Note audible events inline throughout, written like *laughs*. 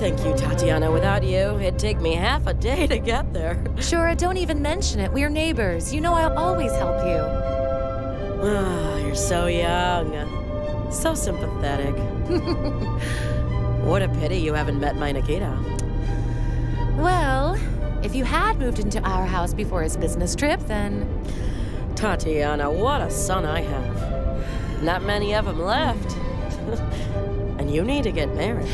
Thank you, Tatiana. Without you, it'd take me half a day to get there. Shura, don't even mention it. We're neighbors. You know I'll always help you. Ah, you're so young. So sympathetic. *laughs* what a pity you haven't met my Nikita. Well, if you had moved into our house before his business trip, then... Tatiana, what a son I have. Not many of them left. *laughs* and you need to get married.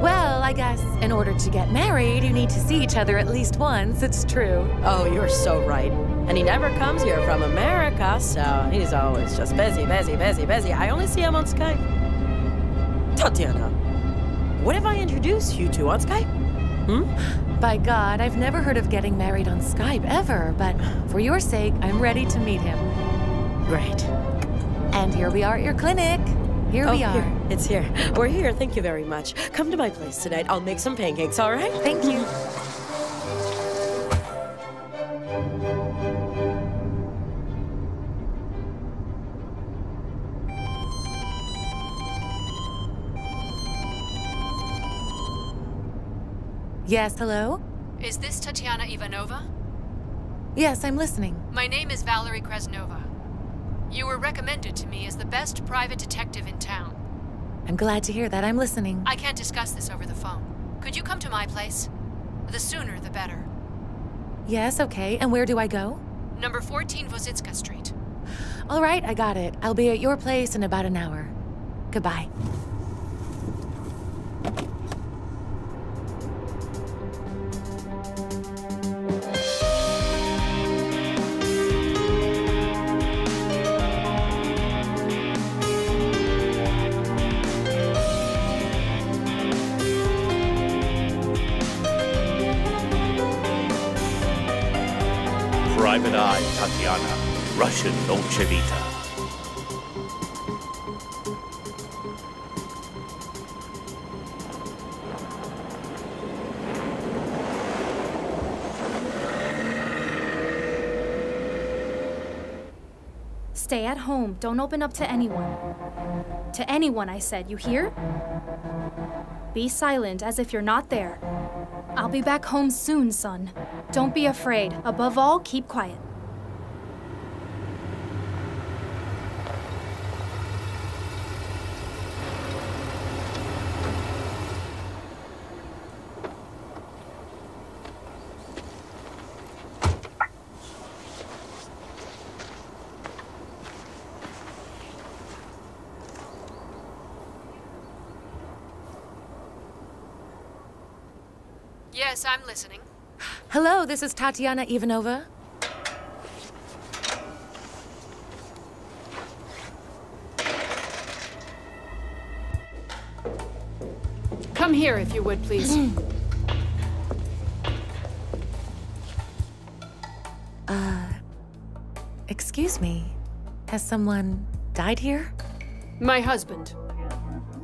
Well, I guess in order to get married, you need to see each other at least once. It's true. Oh, you're so right. And he never comes here from America, so he's always just busy, busy, busy, busy. I only see him on Skype. Tatiana, what if I introduce you two on Skype? Hmm? By God, I've never heard of getting married on Skype ever, but for your sake, I'm ready to meet him. Great. And here we are at your clinic. Here oh, we are. Here. It's here. We're here. Thank you very much. Come to my place tonight. I'll make some pancakes, all right? Thank you. Yes, hello? Is this Tatiana Ivanova? Yes, I'm listening. My name is Valerie Krasnova. You were recommended to me as the best private detective in town. I'm glad to hear that. I'm listening. I can't discuss this over the phone. Could you come to my place? The sooner, the better. Yes, okay. And where do I go? Number 14 Vozitska Street. All right, I got it. I'll be at your place in about an hour. Goodbye. Dolce Vita. Stay at home. Don't open up to anyone. To anyone, I said. You hear? Be silent as if you're not there. I'll be back home soon, son. Don't be afraid. Above all, keep quiet. Yes, I'm listening. Hello, this is Tatiana Ivanova. Come here, if you would, please. *clears throat* uh, excuse me. Has someone died here? My husband.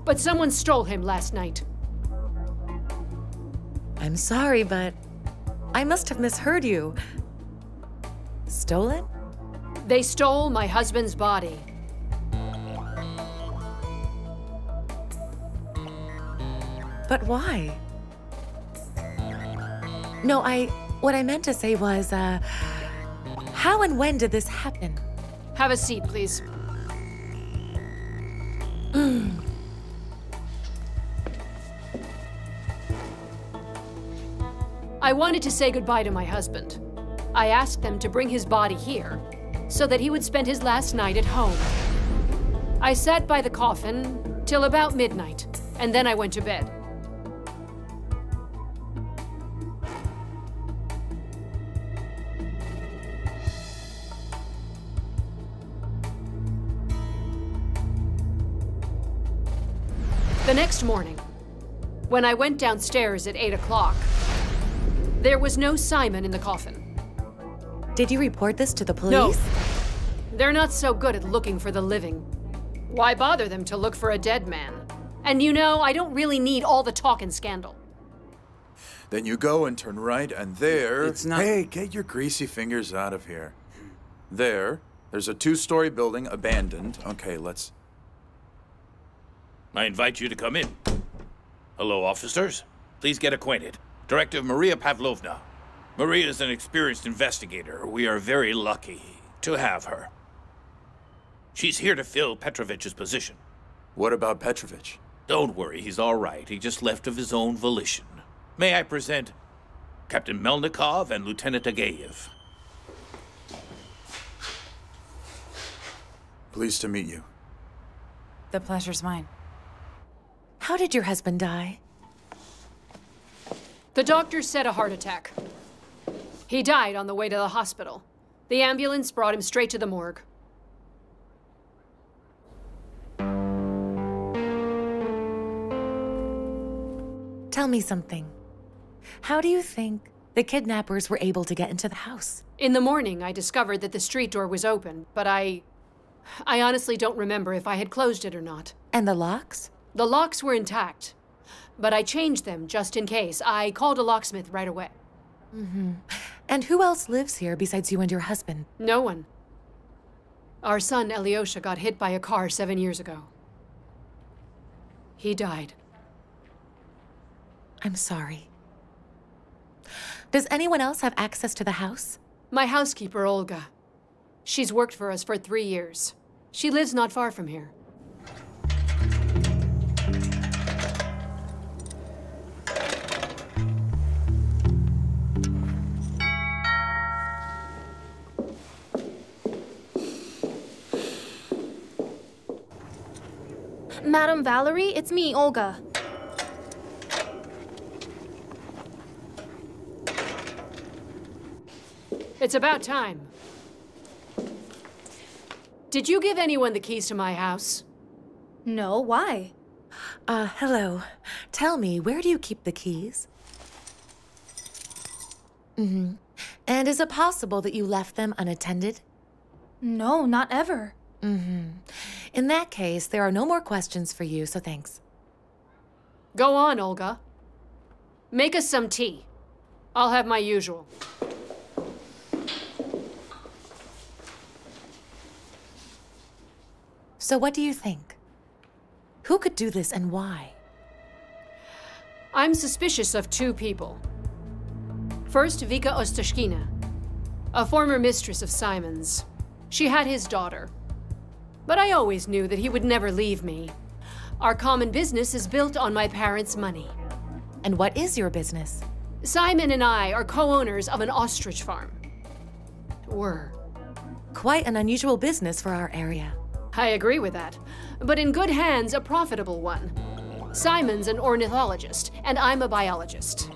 But someone stole him last night. I'm sorry, but I must have misheard you. Stolen? They stole my husband's body. But why? No, I. What I meant to say was, uh. How and when did this happen? Have a seat, please. I wanted to say goodbye to my husband. I asked them to bring his body here so that he would spend his last night at home. I sat by the coffin till about midnight, and then I went to bed. The next morning, when I went downstairs at 8 o'clock, there was no Simon in the coffin. Did you report this to the police? No. They're not so good at looking for the living. Why bother them to look for a dead man? And you know, I don't really need all the talk and scandal. Then you go and turn right, and there. It's not. Hey, get your greasy fingers out of here. There, there's a two story building abandoned. Okay, let's. I invite you to come in. Hello, officers. Please get acquainted. Directive Maria Pavlovna. Maria is an experienced investigator. We are very lucky to have her. She's here to fill Petrovich's position. What about Petrovich? Don't worry, he's all right. He just left of his own volition. May I present Captain Melnikov and Lieutenant Ageyev? Pleased to meet you. The pleasure's mine. How did your husband die? The doctor said a heart attack. He died on the way to the hospital. The ambulance brought him straight to the morgue. Tell me something. How do you think the kidnappers were able to get into the house? In the morning, I discovered that the street door was open, but I. I honestly don't remember if I had closed it or not. And the locks? The locks were intact, but I changed them just in case. I called a locksmith right away. Mm-hmm. And who else lives here besides you and your husband? No one. Our son, Alyosha, got hit by a car seven years ago. He died. I'm sorry. Does anyone else have access to the house? My housekeeper, Olga. She's worked for us for three years. She lives not far from here. Madam Valerie, it's me, Olga. It's about time. Did you give anyone the keys to my house? No, why? Uh, hello. Tell me, where do you keep the keys? Mm-hmm. And is it possible that you left them unattended? No, not ever. Mm-hmm. In that case, there are no more questions for you, so thanks. Go on, Olga. Make us some tea. I'll have my usual. So what do you think? Who could do this and why? I'm suspicious of two people. First, Vika Ostashkina, a former mistress of Simon's. She had his daughter. But I always knew that he would never leave me. Our common business is built on my parents' money. And what is your business? Simon and I are co owners of an ostrich farm. Were. Quite an unusual business for our area. I agree with that. But in good hands, a profitable one. Simon's an ornithologist, and I'm a biologist.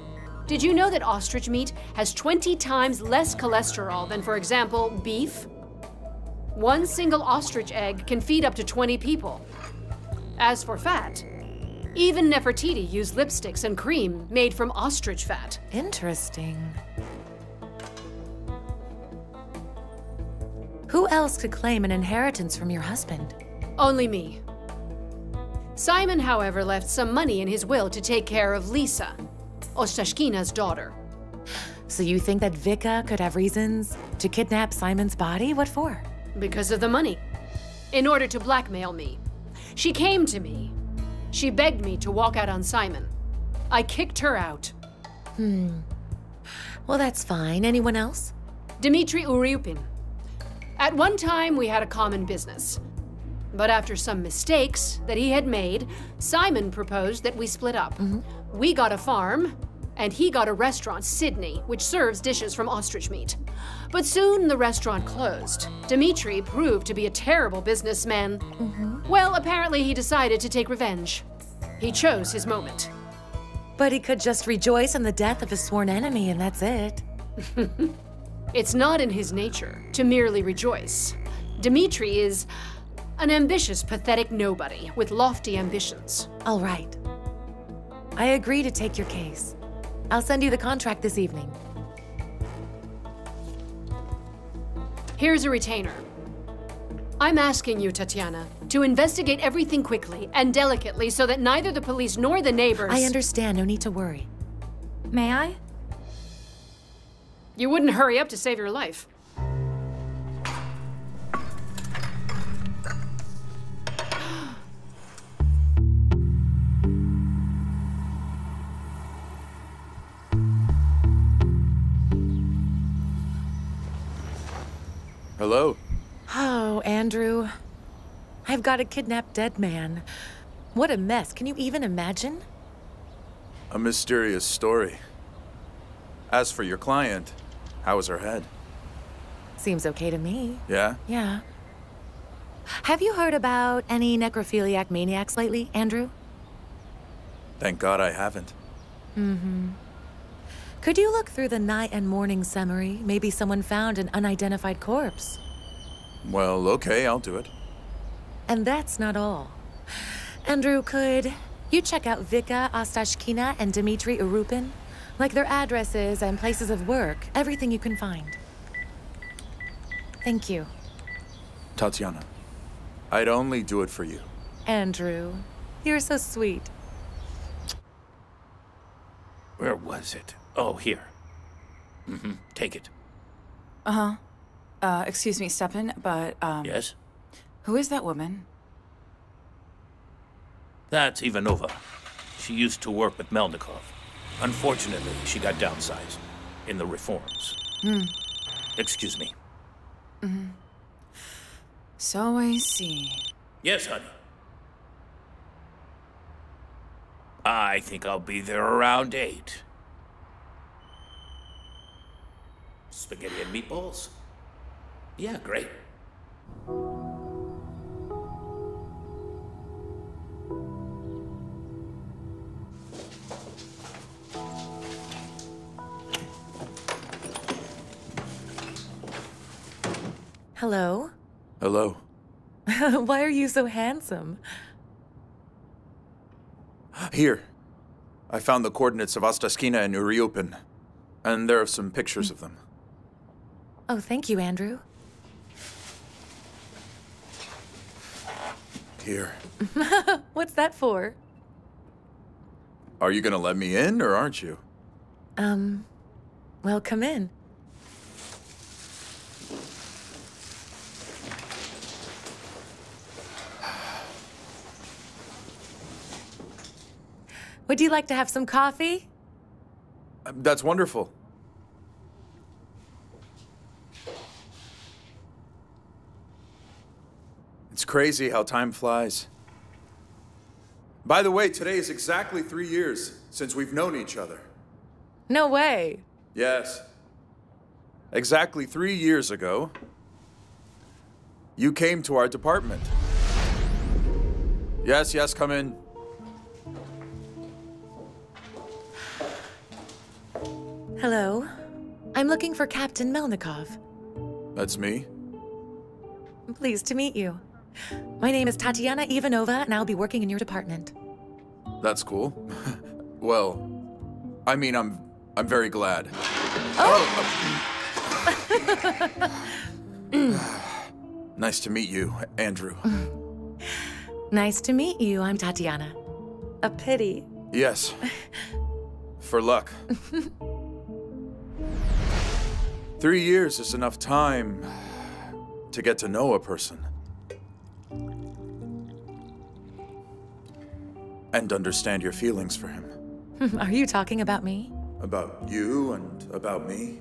Did you know that ostrich meat has 20 times less cholesterol than, for example, beef? One single ostrich egg can feed up to 20 people. As for fat, even Nefertiti used lipsticks and cream made from ostrich fat. Interesting. Who else could claim an inheritance from your husband? Only me. Simon, however, left some money in his will to take care of Lisa, Ostashkina's daughter. So you think that Vika could have reasons to kidnap Simon's body? What for? Because of the money. In order to blackmail me. She came to me. She begged me to walk out on Simon. I kicked her out. Hmm. Well, that's fine. Anyone else? Dmitri Uryupin. At one time, we had a common business. But after some mistakes that he had made, Simon proposed that we split up. We got a farm, and he got a restaurant, Sydney, which serves dishes from ostrich meat. But soon the restaurant closed. Dmitry proved to be a terrible businessman. Mm-hmm. Well, apparently he decided to take revenge. He chose his moment. But he could just rejoice in the death of his sworn enemy, and that's it. *laughs* It's not in his nature to merely rejoice. Dmitri is an ambitious, pathetic nobody with lofty ambitions. All right. I agree to take your case. I'll send you the contract this evening. Here's a retainer. I'm asking you, Tatiana, to investigate everything quickly and delicately so that neither the police nor the neighbors. I understand, no need to worry. May I? You wouldn't hurry up to save your life. Hello. Oh, Andrew. I've got a kidnapped dead man. What a mess. Can you even imagine? A mysterious story. As for your client, how is her head? Seems okay to me. Yeah? Yeah. Have you heard about any necrophiliac maniacs lately, Andrew? Thank God I haven't. Mm-hmm. Could you look through the night and morning summary? Maybe someone found an unidentified corpse. Well, okay, I'll do it. And that's not all. Andrew, could you check out Vika Ostashkina and Dmitry Uriupin? Like their addresses and places of work, everything you can find. Thank you, Tatiana, I'd only do it for you. Andrew. You're so sweet. Where was it? Oh, here. Mm-hmm. Take it. Uh-huh. Uh, excuse me, Stepan, but, um, Yes? who is that woman? That's Ivanova. She used to work with Melnikov. Unfortunately, she got downsized in the reforms. Hmm. Excuse me. Mm hmm. So I see. Yes, honey. I think I'll be there around eight. Spaghetti and meatballs? Yeah, great. Hello? Hello. *laughs* Why are you so handsome? Here. I found the coordinates of Ostashkina and Uriupin. And there are some pictures of them. Oh, thank you, Andrew. Here. *laughs* What's that for? Are you gonna let me in, or aren't you? Um, well, come in. *sighs* Would you like to have some coffee? That's wonderful. It's crazy how time flies. By the way, today is exactly three years since we've known each other. No way. Yes. Exactly three years ago, you came to our department. Yes, yes, come in. Hello. I'm looking for Captain Melnikov. That's me. I'm Pleased to meet you. My name is Tatiana Ivanova, and I'll be working in your department. That's cool. *laughs* well, I mean, I'm I'm very glad. Oh. oh, oh. *laughs* *sighs* nice to meet you, Andrew. *laughs* Nice to meet you. I'm Tatiana. A pity. Yes. For luck. Three years is enough time to get to know a person. And understand your feelings for him. *laughs* Are you talking about me? About you and about me.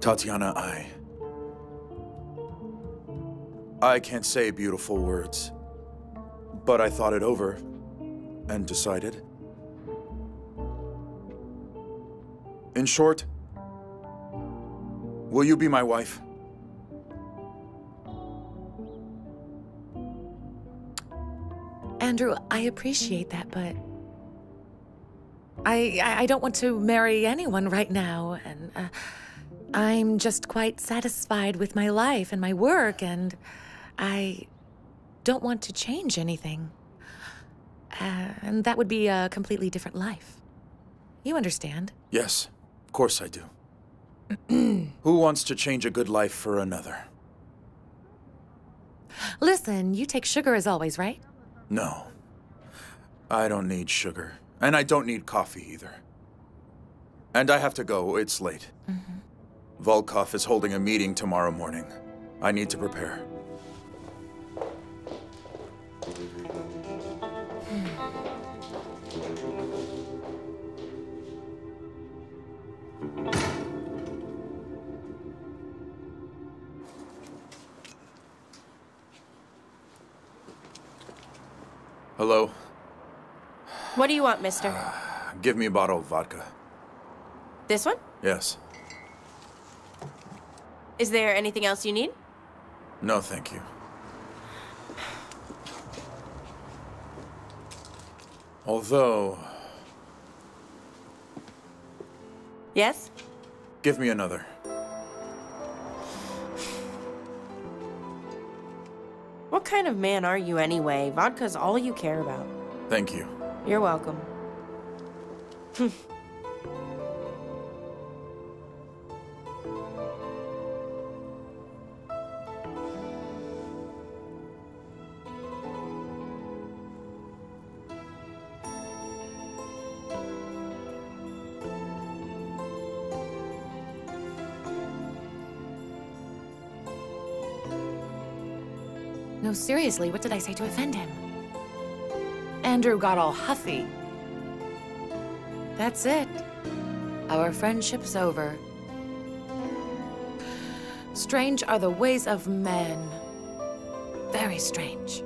Tatiana, I. I can't say beautiful words, but I thought it over and decided. In short, will you be my wife? Andrew, I appreciate that, but I I don't want to marry anyone right now, and uh, I'm just quite satisfied with my life and my work, and I don't want to change anything. Uh, and that would be a completely different life. You understand? Yes, of course I do. Who wants to change a good life for another? Listen, you take sugar as always, right? No. I don't need sugar. And I don't need coffee either. And I have to go, it's late. Mm-hmm. Volkov is holding a meeting tomorrow morning. I need to prepare. Hello? What do you want, mister? Give me a bottle of vodka. This one? Yes. Is there anything else you need? No, thank you. Although, Yes? give me another. Kind of man are you anyway? Vodka's all you care about. Thank you. You're welcome. *laughs* seriously, what did I say to offend him? Andrew got all huffy. That's it. Our friendship's over. Strange are the ways of men. Very strange.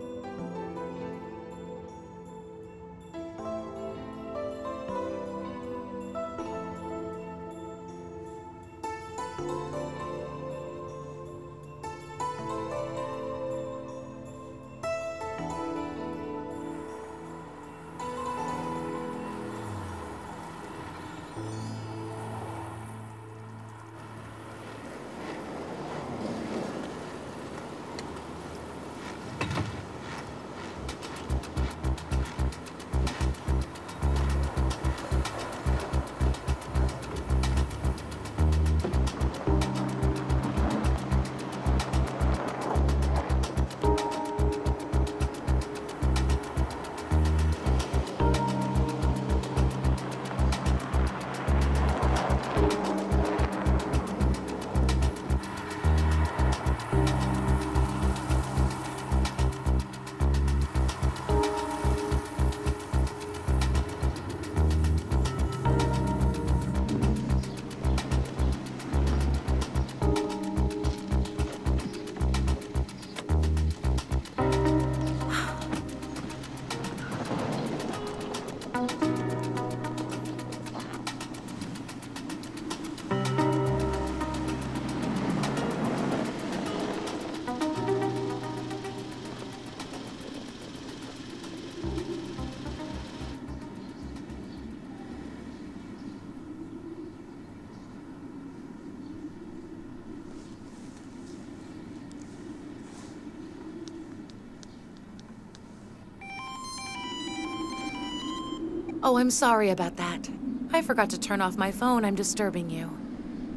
Oh, I'm sorry about that. I forgot to turn off my phone. I'm disturbing you.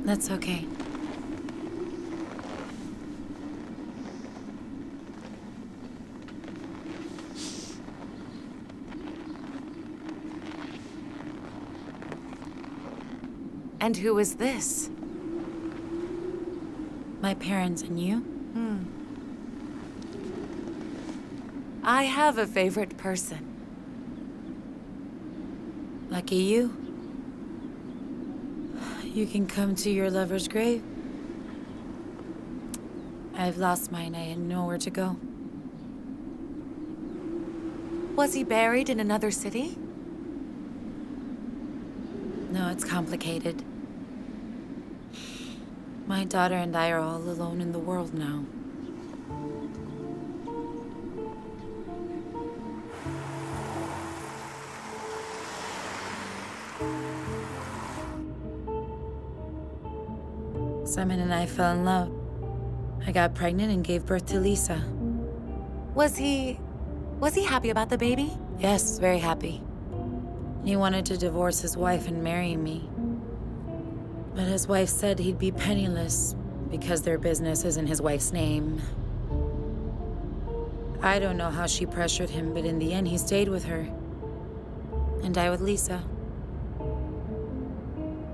That's okay. And who is this? My parents and you? Hmm. I have a favorite person. Lucky you. You can come to your lover's grave. I've lost mine. I had nowhere to go. Was he buried in another city? No, it's complicated. My daughter and I are all alone in the world now. Simon and I fell in love. I got pregnant and gave birth to Lisa. Was he... was he happy about the baby? Yes, very happy. He wanted to divorce his wife and marry me. But his wife said he'd be penniless because their business is in his wife's name. I don't know how she pressured him, but in the end, he stayed with her. And I with Lisa.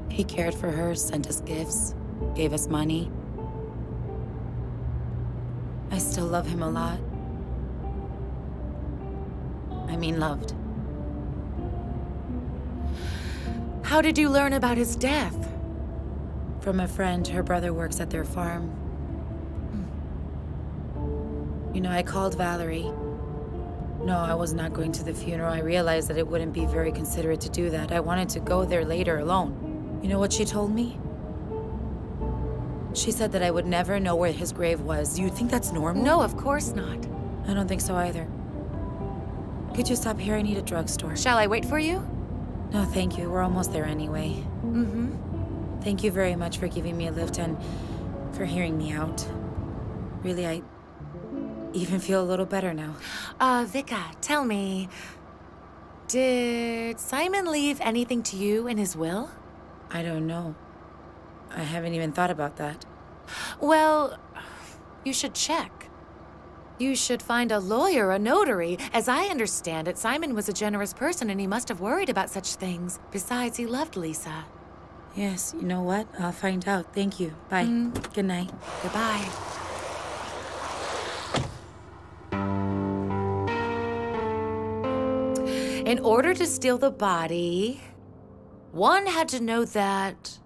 He cared for her, sent us gifts, gave us money. I still love him a lot. I mean, loved. How did you learn about his death? From a friend, her brother works at their farm. You know, I called Valerie. No, I was not going to the funeral. I realized that it wouldn't be very considerate to do that. I wanted to go there later alone. You know what she told me? She said that I would never know where his grave was. Do you think that's normal? No, of course not. I don't think so either. Could you stop here? I need a drugstore. Shall I wait for you? No, thank you. We're almost there anyway. Mm-hmm. Thank you very much for giving me a lift and for hearing me out. Really, I even feel a little better now. Uh, Vika, tell me, did Simon leave anything to you in his will? I don't know. I haven't even thought about that. Well, you should check. You should find a lawyer, a notary. As I understand it, Simon was a generous person and he must have worried about such things. Besides, he loved Lisa. Yes, you know what? I'll find out. Thank you. Bye. Mm. Good night. Goodbye. In order to steal the body, one had to know that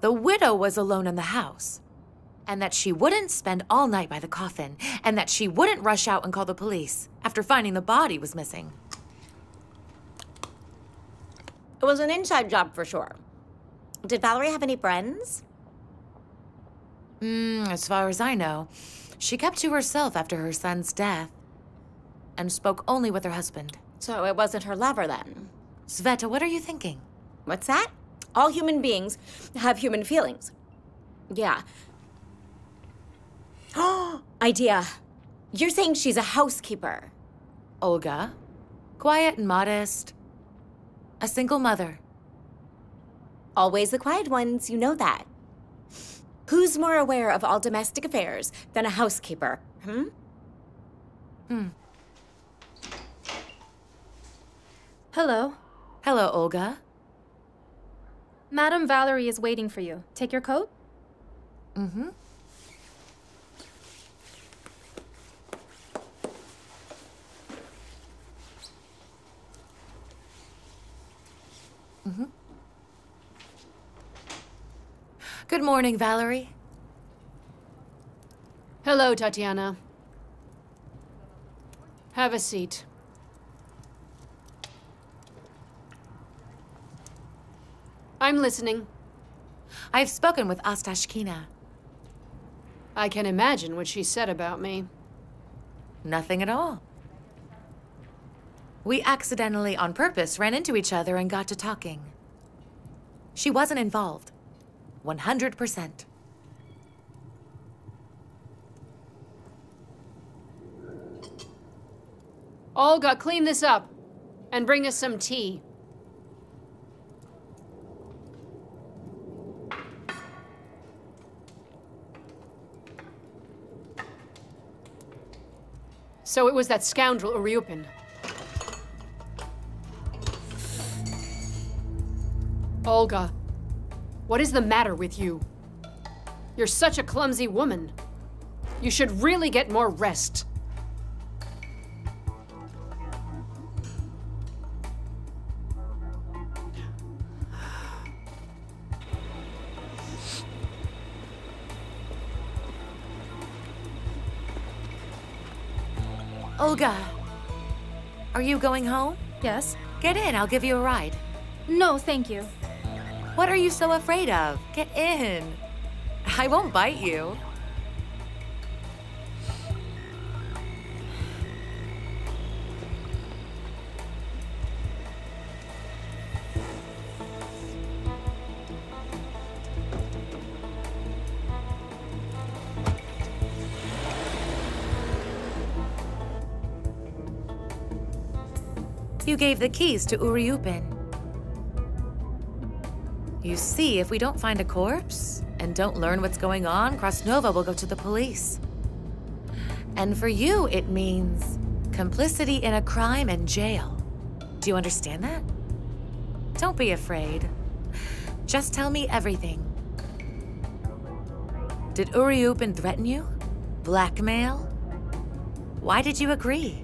the widow was alone in the house, and that she wouldn't spend all night by the coffin, and that she wouldn't rush out and call the police after finding the body was missing. It was an inside job for sure. Did Valerie have any friends? Mm, as far as I know, she kept to herself after her son's death and spoke only with her husband. So it wasn't her lover then. Sveta, what are you thinking? What's that? All human beings have human feelings. Yeah. *gasps* Idea. You're saying she's a housekeeper. Olga, quiet and modest, a single mother. Always the quiet ones, you know that. Who's more aware of all domestic affairs than a housekeeper? Hmm? Hello. Hello, Olga. Madame Valerie is waiting for you. Take your coat? Mm-hmm. Mm-hmm. Good morning, Valerie. Hello, Tatiana. Have a seat. I'm listening. I've spoken with Ostashkina. I can imagine what she said about me. Nothing at all. We accidentally, on purpose, ran into each other and got to talking. She wasn't involved. 100%. Olga, clean this up and bring us some tea. So it was that scoundrel Uriupin. Olga, what is the matter with you? You're such a clumsy woman. You should really get more rest. Olga, are you going home? Yes. Get in, I'll give you a ride. No, thank you. What are you so afraid of? Get in. I won't bite you. You gave the keys to Uriupin. You see, if we don't find a corpse and don't learn what's going on, Krasnova will go to the police. And for you, it means complicity in a crime and jail. Do you understand that? Don't be afraid. Just tell me everything. Did Uriupin threaten you? Blackmail? Why did you agree?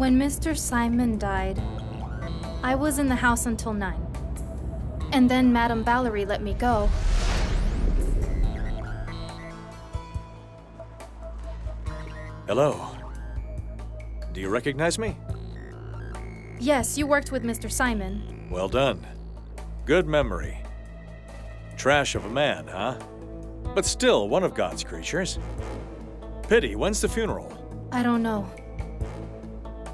When Mr. Simon died, I was in the house until 9. And then Madame Valerie let me go. Hello. Do you recognize me? Yes, you worked with Mr. Simon. Well done. Good memory. Trash of a man, huh? But still one of God's creatures. Pity, when's the funeral? I don't know.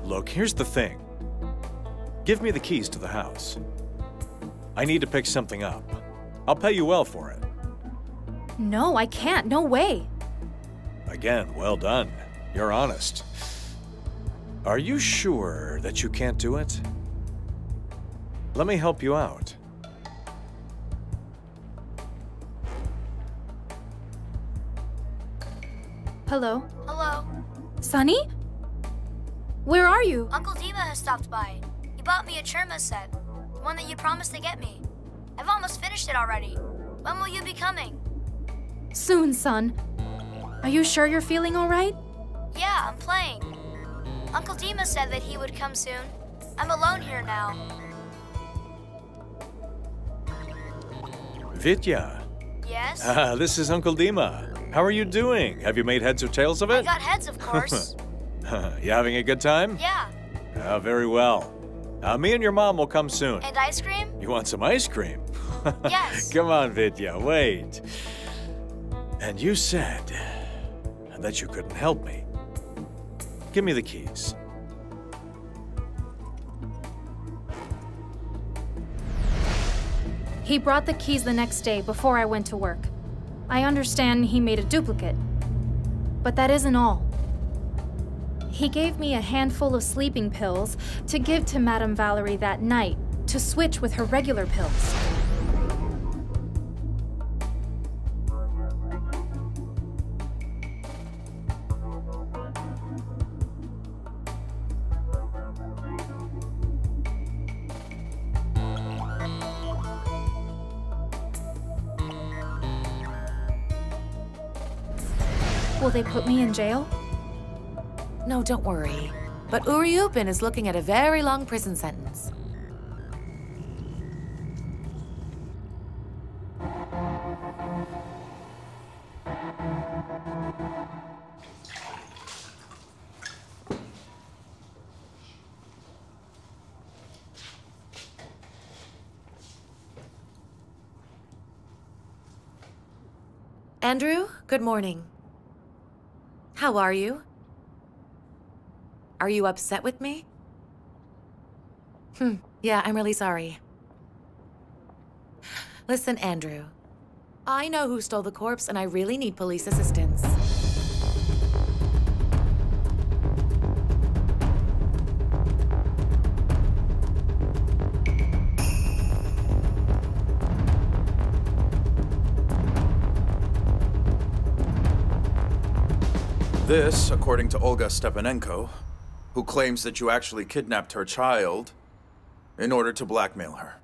Look, here's the thing. Give me the keys to the house. I need to pick something up. I'll pay you well for it. No, I can't. No way. Again, well done. You're honest. Are you sure that you can't do it? Let me help you out. Hello? Hello. Sonny? Where are you? Uncle Dima has stopped by. He bought me a Churma set, the one that you promised to get me. I've almost finished it already. When will you be coming? Soon, son. Are you sure you're feeling all right? Yeah, I'm playing. Uncle Dima said that he would come soon. I'm alone here now. Vitya. Yes? Ah, this is Uncle Dima. How are you doing? Have you made heads or tails of it? I got heads, of *laughs* course. *laughs* you having a good time? yeah. Ah, very well. Uh, me and your mom will come soon. And ice cream? You want some ice cream? *laughs* Yes. Come on, Vitya, wait. And you said that you couldn't help me. Give me the keys. He brought the keys the next day before I went to work. I understand he made a duplicate. But that isn't all. He gave me a handful of sleeping pills to give to Madame Valerie that night to switch with her regular pills. Will they put me in jail? No, don't worry. But Uriupin is looking at a very long prison sentence. Andrew, good morning. How are you? Are you upset with me? Hmm, yeah, I'm really sorry. Listen, Andrew. I know who stole the corpse, and I really need police assistance. This, according to Olga Stepanenko, who claims that you actually kidnapped her child in order to blackmail her.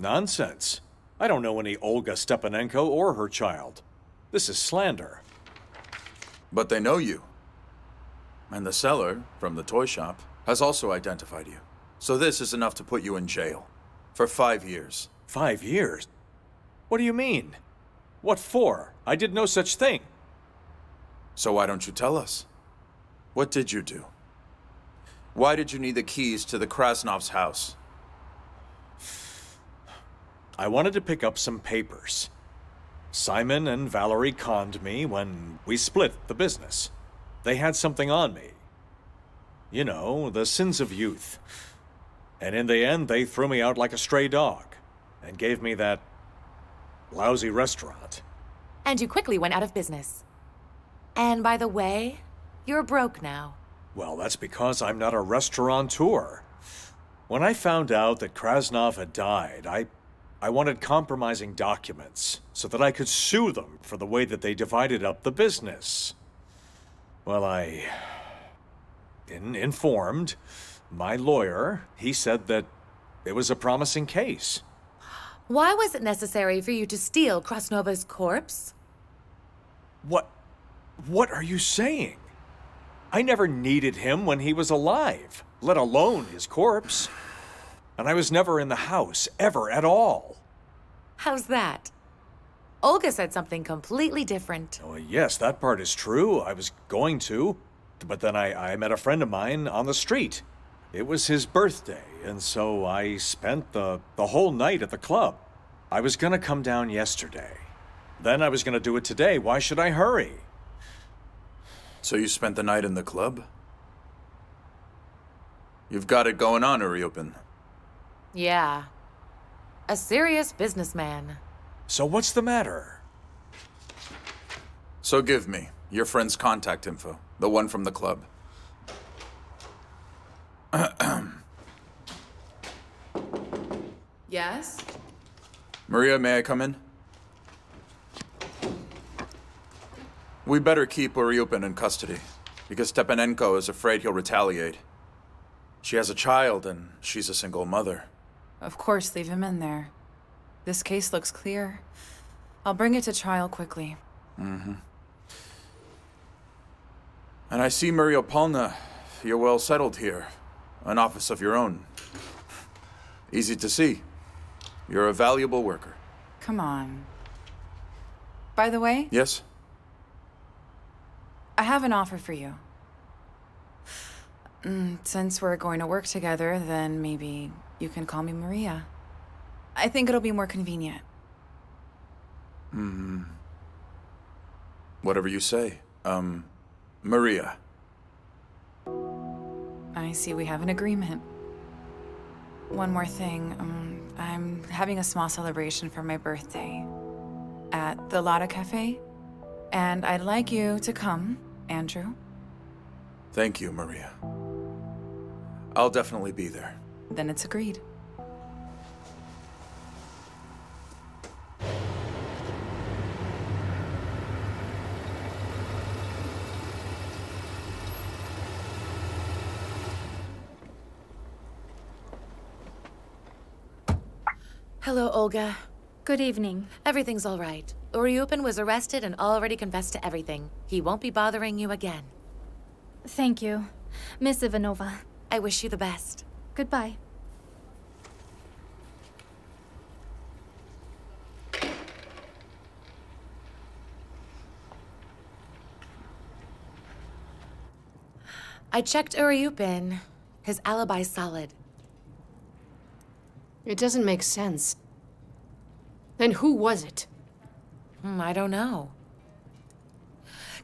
Nonsense. I don't know any Olga Stepanenko or her child. This is slander. But they know you. And the seller from the toy shop has also identified you. So this is enough to put you in jail for five years. Five years? What do you mean? What for? I did no such thing. So why don't you tell us? What did you do? Why did you need the keys to the Krasnov's house? I wanted to pick up some papers. Simon and Valerie conned me when we split the business. They had something on me. You know, the sins of youth. And in the end, they threw me out like a stray dog and gave me that lousy restaurant. And you quickly went out of business. And by the way, you're broke now. Well, that's because I'm not a restaurateur. When I found out that Krasnov had died, I I wanted compromising documents so that I could sue them for the way that they divided up the business. Well, I in informed my lawyer. He said that it was a promising case. Why was it necessary for you to steal Krasnova's corpse? What what are you saying? I never needed him when he was alive, let alone his corpse. And I was never in the house, ever at all. How's that? Olga said something completely different. Oh, yes, that part is true. I was going to. but then I, I met a friend of mine on the street. It was his birthday, and so I spent the, the whole night at the club. I was gonna come down yesterday. Then I was gonna do it today. Why should I hurry? So you spent the night in the club? You've got it going on, Uriupin. Yeah. A serious businessman. So what's the matter? So give me your friend's contact info, the one from the club. *clears throat* Yes? Maria, may I come in? We better keep Uriupin in custody, because Stepanenko is afraid he'll retaliate. She has a child, and she's a single mother. Of course, leave him in there. This case looks clear. I'll bring it to trial quickly. Mm-hmm. And I see, Maria Palna, you're well settled here. An office of your own. Easy to see. You're a valuable worker. Come on. By the way, Yes? I have an offer for you. Mm, since we're going to work together, then maybe you can call me Maria. I think it'll be more convenient. Hmm. Whatever you say. Um, Maria. I see we have an agreement. One more thing. Um, I'm having a small celebration for my birthday at the Lada Cafe, and I'd like you to come, Andrew. Thank you, Maria. I'll definitely be there. Then it's agreed. Hello, Olga. Good evening. Everything's all right. Uriupin was arrested and already confessed to everything. He won't be bothering you again. Thank you, Miss Ivanova. I wish you the best. Goodbye. I checked Uriupin. His alibi's solid. It doesn't make sense. Then who was it? Hmm, I don't know.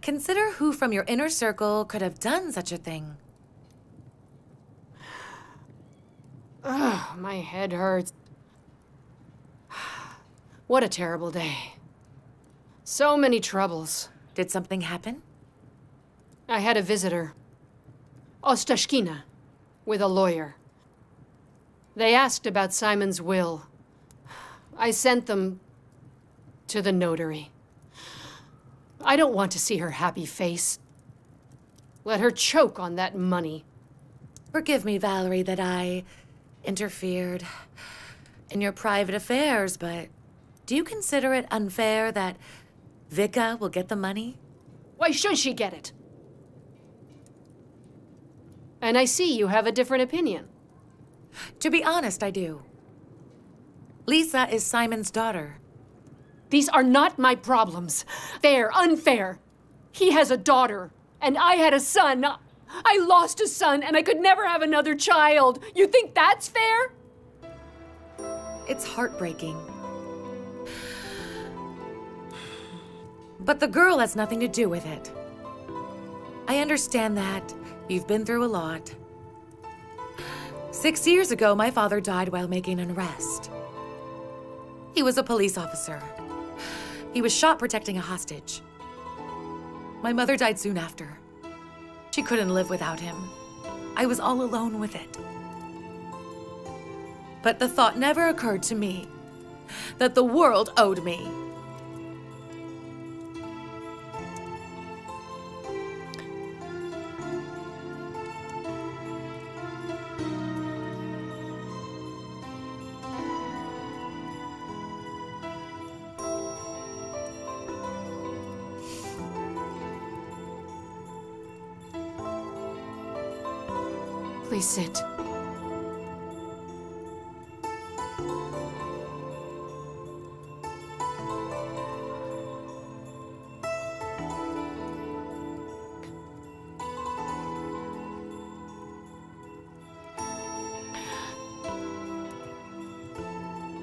Consider who from your inner circle could have done such a thing. Ugh, my head hurts. What a terrible day. So many troubles. Did something happen? I had a visitor. Ostashkina, with a lawyer. They asked about Simon's will. I sent them to the notary. I don't want to see her happy face. Let her choke on that money. Forgive me, Valerie, that I interfered in your private affairs, but do you consider it unfair that Vika will get the money? Why should she get it? And I see you have a different opinion. To be honest, I do. Lisa is Simon's daughter. These are not my problems. Fair, unfair. He has a daughter, and I had a son. I lost a son, and I could never have another child. You think that's fair? It's heartbreaking. But the girl has nothing to do with it. I understand that. You've been through a lot. Six years ago, my father died while making an arrest. He was a police officer. He was shot protecting a hostage. My mother died soon after. She couldn't live without him. I was all alone with it. But the thought never occurred to me that the world owed me. embrace it.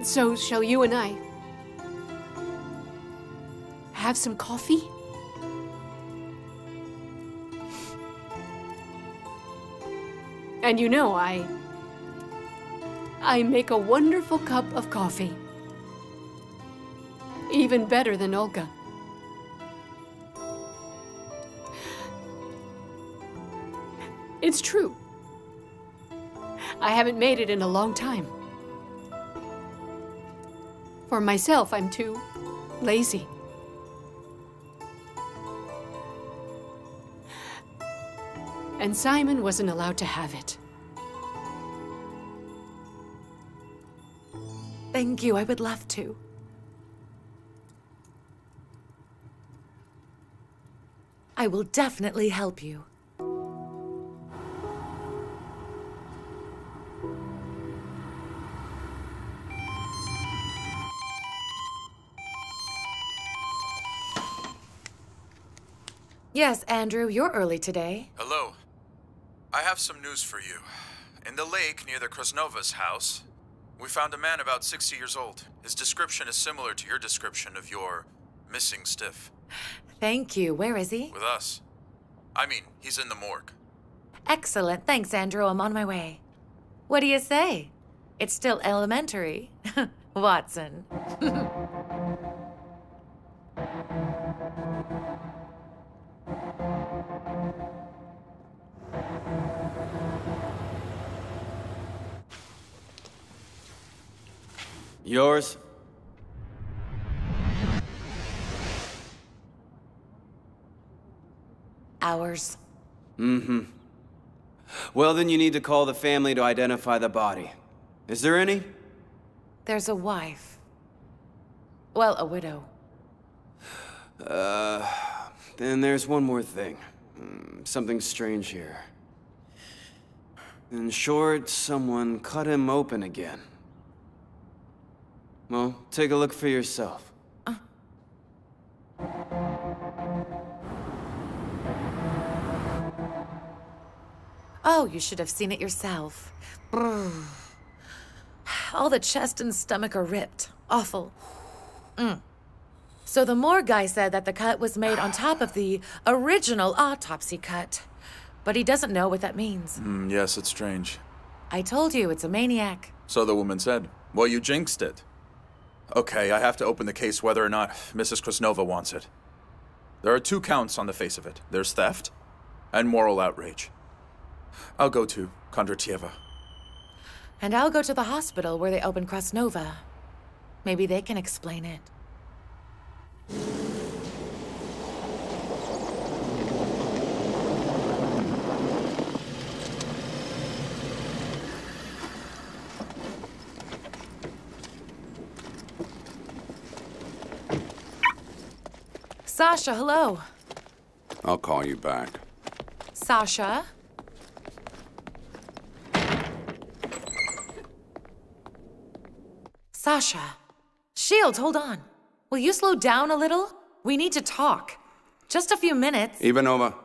So shall you and I have some coffee? And you know, I. I make a wonderful cup of coffee. Even better than Olga. It's true. I haven't made it in a long time. For myself, I'm too lazy. And Simon wasn't allowed to have it. Thank you, I would love to. I will definitely help you. Yes, Andrew, you're early today. Hello. I have some news for you. In the lake near the Krasnova's house, we found a man about 60 years old. His description is similar to your description of your missing stiff. Thank you. Where is he? With us. I mean, he's in the morgue. Excellent. Thanks, Andrew. I'm on my way. What do you say? It's still elementary. *laughs* Watson. *laughs* Yours? Ours. Mm-hmm. Well, then you need to call the family to identify the body. Is there any? There's a wife. Well, a widow. Uh, then there's one more thing. Mm, Something strange here. In short, someone cut him open again. Well, take a look for yourself. Oh, you should have seen it yourself. *sighs* All the chest and stomach are ripped. Awful. Mm. So the morgue guy said that the cut was made on top of the original autopsy cut. But he doesn't know what that means. Mm, yes, it's strange. I told you, it's a maniac. So the woman said. Well, you jinxed it. Okay, I have to open the case whether or not Mrs. Krasnova wants it. There are two counts on the face of it. There's theft and moral outrage. I'll go to Kondratieva. And I'll go to the hospital where they opened Krasnova. Maybe they can explain it. Sasha, hello. I'll call you back. Sasha? Sasha. Shield, hold on. Will you slow down a little? We need to talk. Just a few minutes. Ivanova,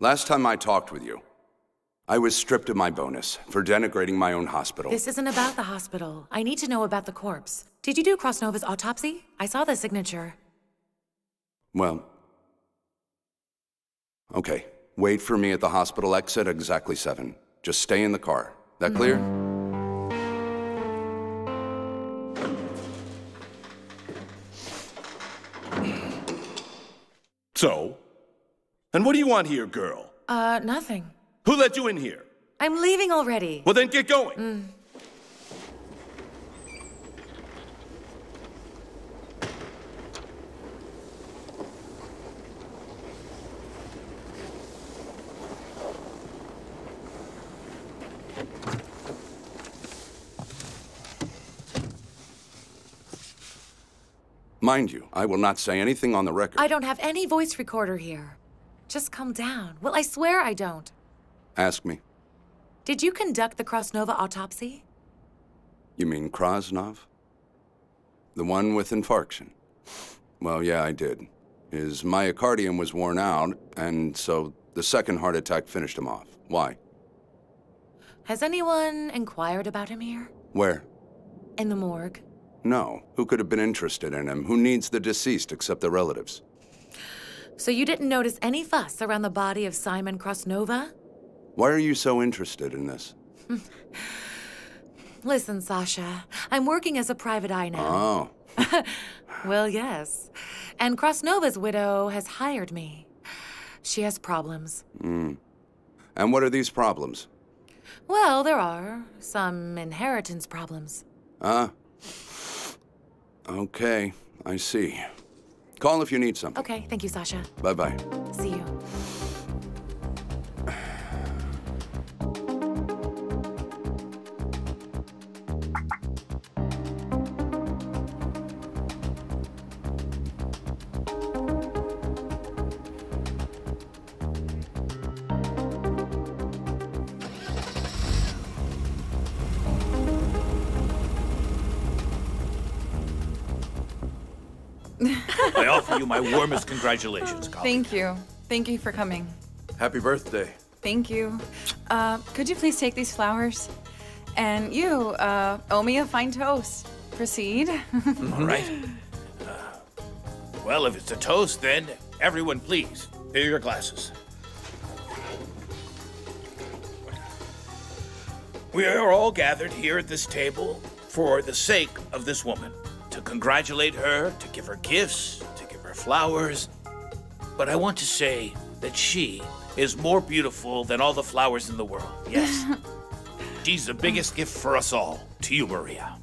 last time I talked with you, I was stripped of my bonus for denigrating my own hospital. This isn't about the hospital. I need to know about the corpse. Did you do Krasnova's autopsy? I saw the signature. Well, okay. Wait for me at the hospital exit at exactly 7. Just stay in the car. That clear? So? And what do you want here, girl? Uh, nothing. Who let you in here? I'm leaving already. Well, then get going. Mm. Mind you, I will not say anything on the record. I don't have any voice recorder here. Just calm down. Well, I swear I don't. Ask me. Did you conduct the Krasnova autopsy? You mean Krasnov? The one with infarction? Well, yeah, I did. His myocardium was worn out, and so the second heart attack finished him off. Why? Has anyone inquired about him here? Where? In the morgue. No. Who could have been interested in him? Who needs the deceased except the relatives? So you didn't notice any fuss around the body of Simon Krasnova? Why are you so interested in this? *sighs* Listen, Sasha, I'm working as a private eye now. Oh. *laughs* Well, yes. And Krasnova's widow has hired me. She has problems. Hmm. And what are these problems? Well, there are some inheritance problems. Ah. Okay, I see. Call if you need something. Okay, thank you, Sasha. Bye bye. See you. My warmest congratulations, colleague. Thank you. Thank you for coming. Happy birthday. Thank you. Uh, could you please take these flowers? And you, uh, owe me a fine toast. Proceed. *laughs* All right. Uh, well, if it's a toast, then everyone please, fill your glasses. We are all gathered here at this table for the sake of this woman. To congratulate her, to give her gifts, to give her flowers. But I want to say that she is more beautiful than all the flowers in the world. Yes. *laughs* She's the biggest gift for us all. To you, Maria.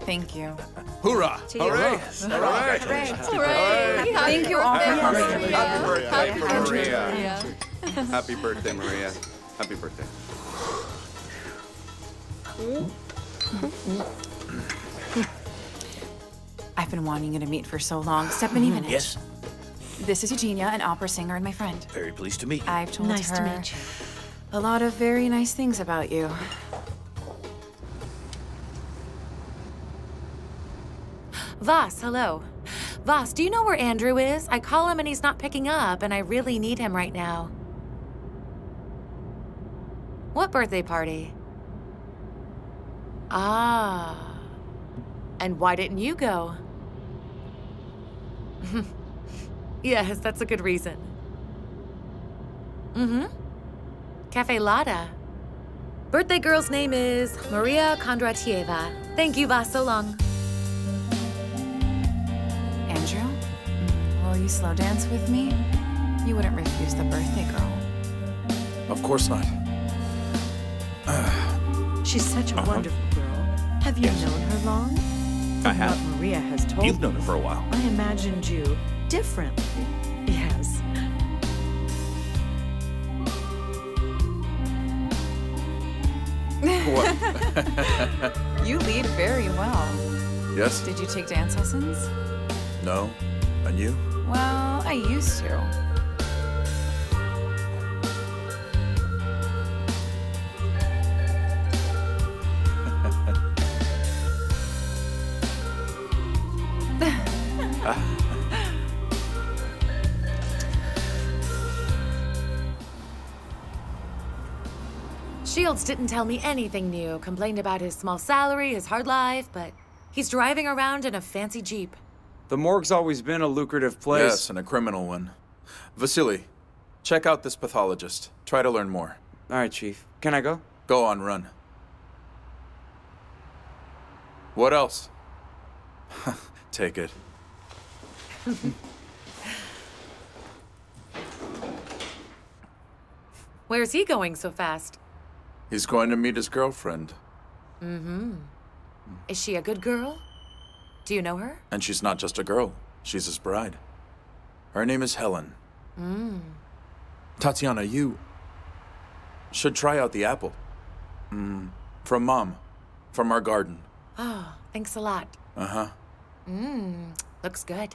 Thank you. Hoorah! To you. Hooray! Yes. Hooray! Hooray! Thank you all for coming. Happy birthday for Happy Maria. Happy birthday, Maria. Happy birthday. *laughs* I've been wanting you to meet for so long. Step in *gasps* even. Yes. This is Eugenia, an opera singer and my friend. Very pleased to meet you. I've told Nice her to meet you. a lot of very nice things about you. Voss, hello. Voss, do you know where Andrew is? I call him and he's not picking up, and I really need him right now. What birthday party? Ah. And why didn't you go? *laughs* yes, that's a good reason. Mm-hmm. Cafe Lada. Birthday girl's name is Maria Kondratieva. Thank you, Voss, so long. Andrew, will you slow dance with me? You wouldn't refuse the birthday girl. Of course not. She's such a Uh-huh. wonderful girl. Have you known her long? I have. What Maria has told You've known her for a while. I imagined you differently. Yes. What? *laughs* You lead very well. yes? Did you take dance lessons? No? And you? Well, I used to. Shields didn't tell me anything new. Complained about his small salary, his hard life, but he's driving around in a fancy Jeep. The morgue's always been a lucrative place. Yes, and a criminal one. Vasily, check out this pathologist. Try to learn more. All right, Chief. Can I go? Go on, run. What else? *laughs* Take it. *laughs* Where's he going so fast? He's going to meet his girlfriend, Mm-hmm. Is she a good girl? Do you know her? and she's not just a girl, she's his bride. Her name is Helen. Mm. Tatiana, you should try out the apple. Mm, from Mom, from our garden. Oh, thanks a lot. Uh huh. Mmm, looks good.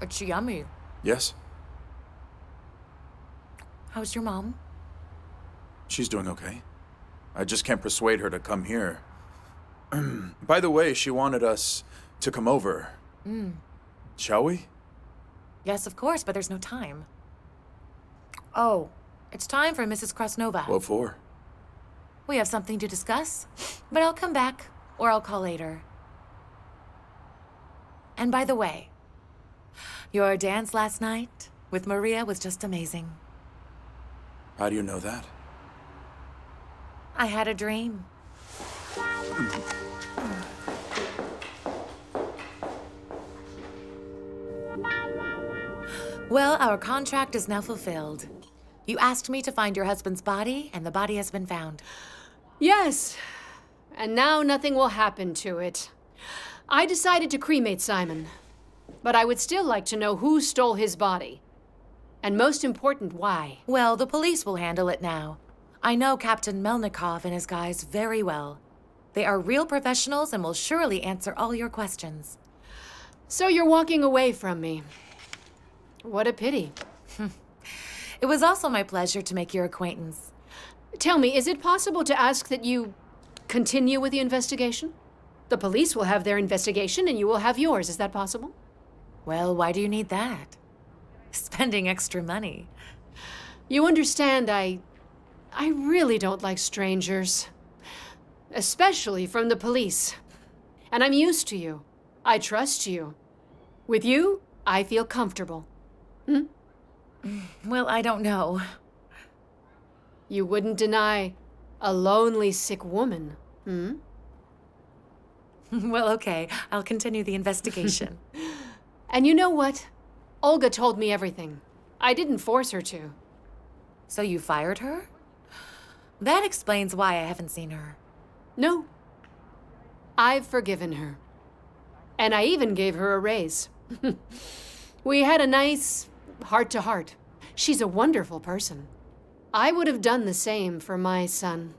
It's yummy. Yes, How's your mom? she's doing okay. I just can't persuade her to come here. *clears throat* By the way, she wanted us to come over. Mm. Shall we? Yes, of course, but there's no time. Oh, it's time for Mrs. Krasnova. What for? We have something to discuss, but I'll come back or I'll call later. And by the way, your dance last night with Maria was just amazing. How do you know that? I had a dream. Well, our contract is now fulfilled. You asked me to find your husband's body, and the body has been found. Yes. And now nothing will happen to it. I decided to cremate Simon. But I would still like to know who stole his body. And most important, why. Well, the police will handle it now. I know Captain Melnikov and his guys very well. They are real professionals and will surely answer all your questions. So you're walking away from me. What a pity. *laughs* it was also my pleasure to make your acquaintance. Tell me, is it possible to ask that you continue with the investigation? The police will have their investigation and you will have yours. Is that possible? Well, why do you need that? Spending extra money. You understand, I. I really don't like strangers. Especially from the police. And I'm used to you. I trust you. With you, I feel comfortable. Hmm? Well, I don't know. You wouldn't deny a lonely, sick woman, hmm? *laughs* well, okay. I'll continue the investigation. *laughs* and you know what? Olga told me everything. I didn't force her to. So you fired her? That explains why I haven't seen her. No. I've forgiven her. And I even gave her a raise. *laughs* we had a nice heart to heart. She's a wonderful person. I would have done the same for my son.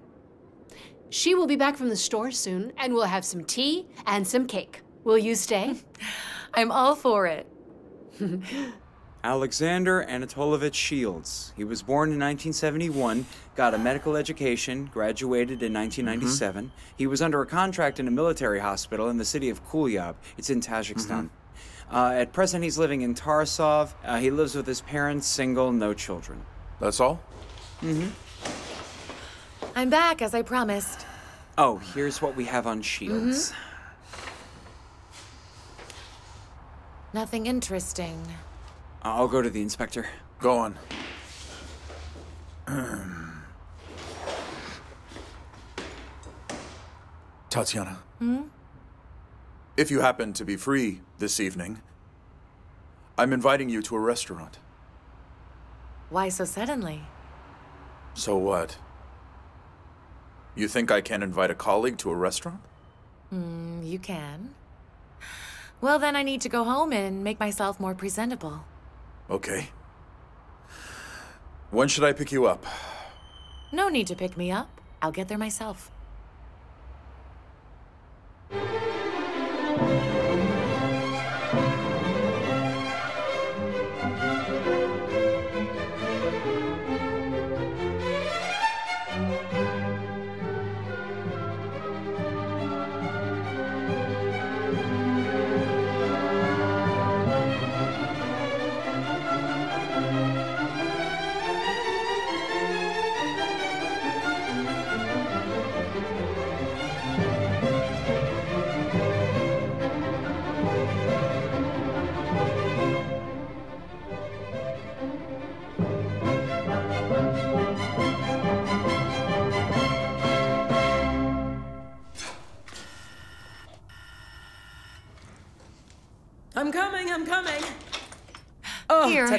She will be back from the store soon, and we'll have some tea and some cake. Will you stay? *laughs* I'm all for it. *laughs* Alexander Anatolovich Shields. He was born in 1971, got a medical education, graduated in 1997. Mm-hmm. He was under a contract in a military hospital in the city of Kulyab. It's in Tajikistan. Mm-hmm. Uh, at present, he's living in Tarasov. Uh, he lives with his parents, single, no children. That's all? Mm-hmm. I'm back, as I promised. Oh, here's what we have on Shields. Mm-hmm. Nothing interesting. I'll go to the inspector. Go on. *clears throat* Tatiana. Hmm? If you happen to be free this evening, I'm inviting you to a restaurant. Why so suddenly? So what? You think I can invite a colleague to a restaurant? Hmm, you can. Well, then I need to go home and make myself more presentable. Okay. When should I pick you up? No need to pick me up. I'll get there myself.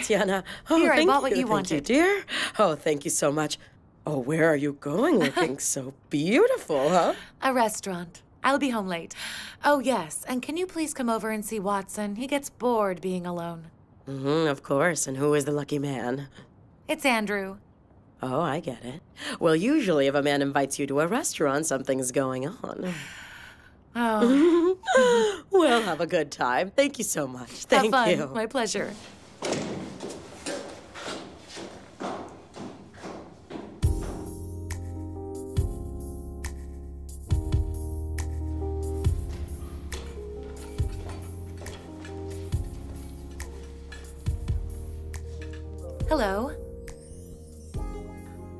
Tatiana. Oh, Here, I bought what you, wanted. You, dear. Oh, thank you so much. Oh, where are you going looking so beautiful, huh? A restaurant. I'll be home late. Oh, yes, and can you please come over and see Watson? He gets bored being alone. Mm-hmm, of course. And who is the lucky man? It's Andrew. Oh, I get it. Well, usually if a man invites you to a restaurant, something's going on. *sighs* Oh. *laughs* well, have a good time. Thank you so much. Thank Have fun. you. My pleasure. Hello.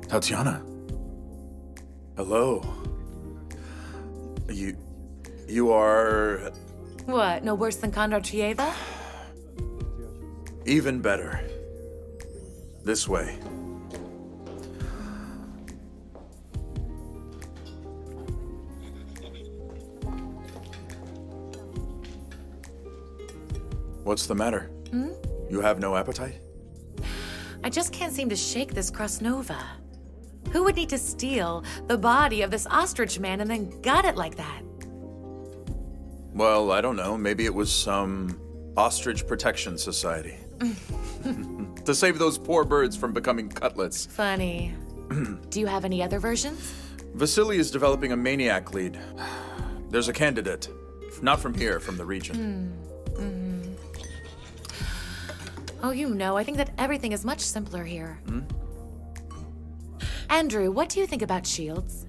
Tatiana. Hello. You. You are. What, no worse than Kondratieva? even better. This way. What's the matter? Hmm? You have no appetite? I just can't seem to shake this Krasnova. Who would need to steal the body of this ostrich man and then gut it like that? Well, I don't know. Maybe it was some ostrich protection society. *laughs* to save those poor birds from becoming cutlets. Funny. *clears throat* Do you have any other versions? Vasily is developing a maniac lead. There's a candidate. Not from here, from the region. Hmm. mhm. Oh, you know, I think that everything is much simpler here. Hmm? Andrew, what do you think about Shields?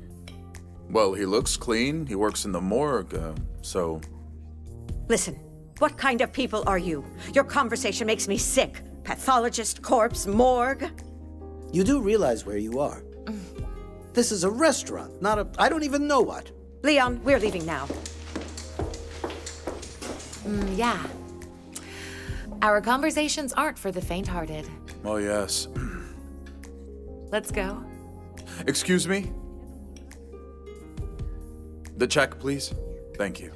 Well, he looks clean. He works in the morgue, uh, so. Listen, what kind of people are you? Your conversation makes me sick. Pathologist, corpse, morgue. You do realize where you are. This is a restaurant, not a. I don't even know what. Leon, we're leaving now. Mm, yeah. Our conversations aren't for the faint-hearted. Oh, yes. Let's go. Excuse me? The check, please. Thank you.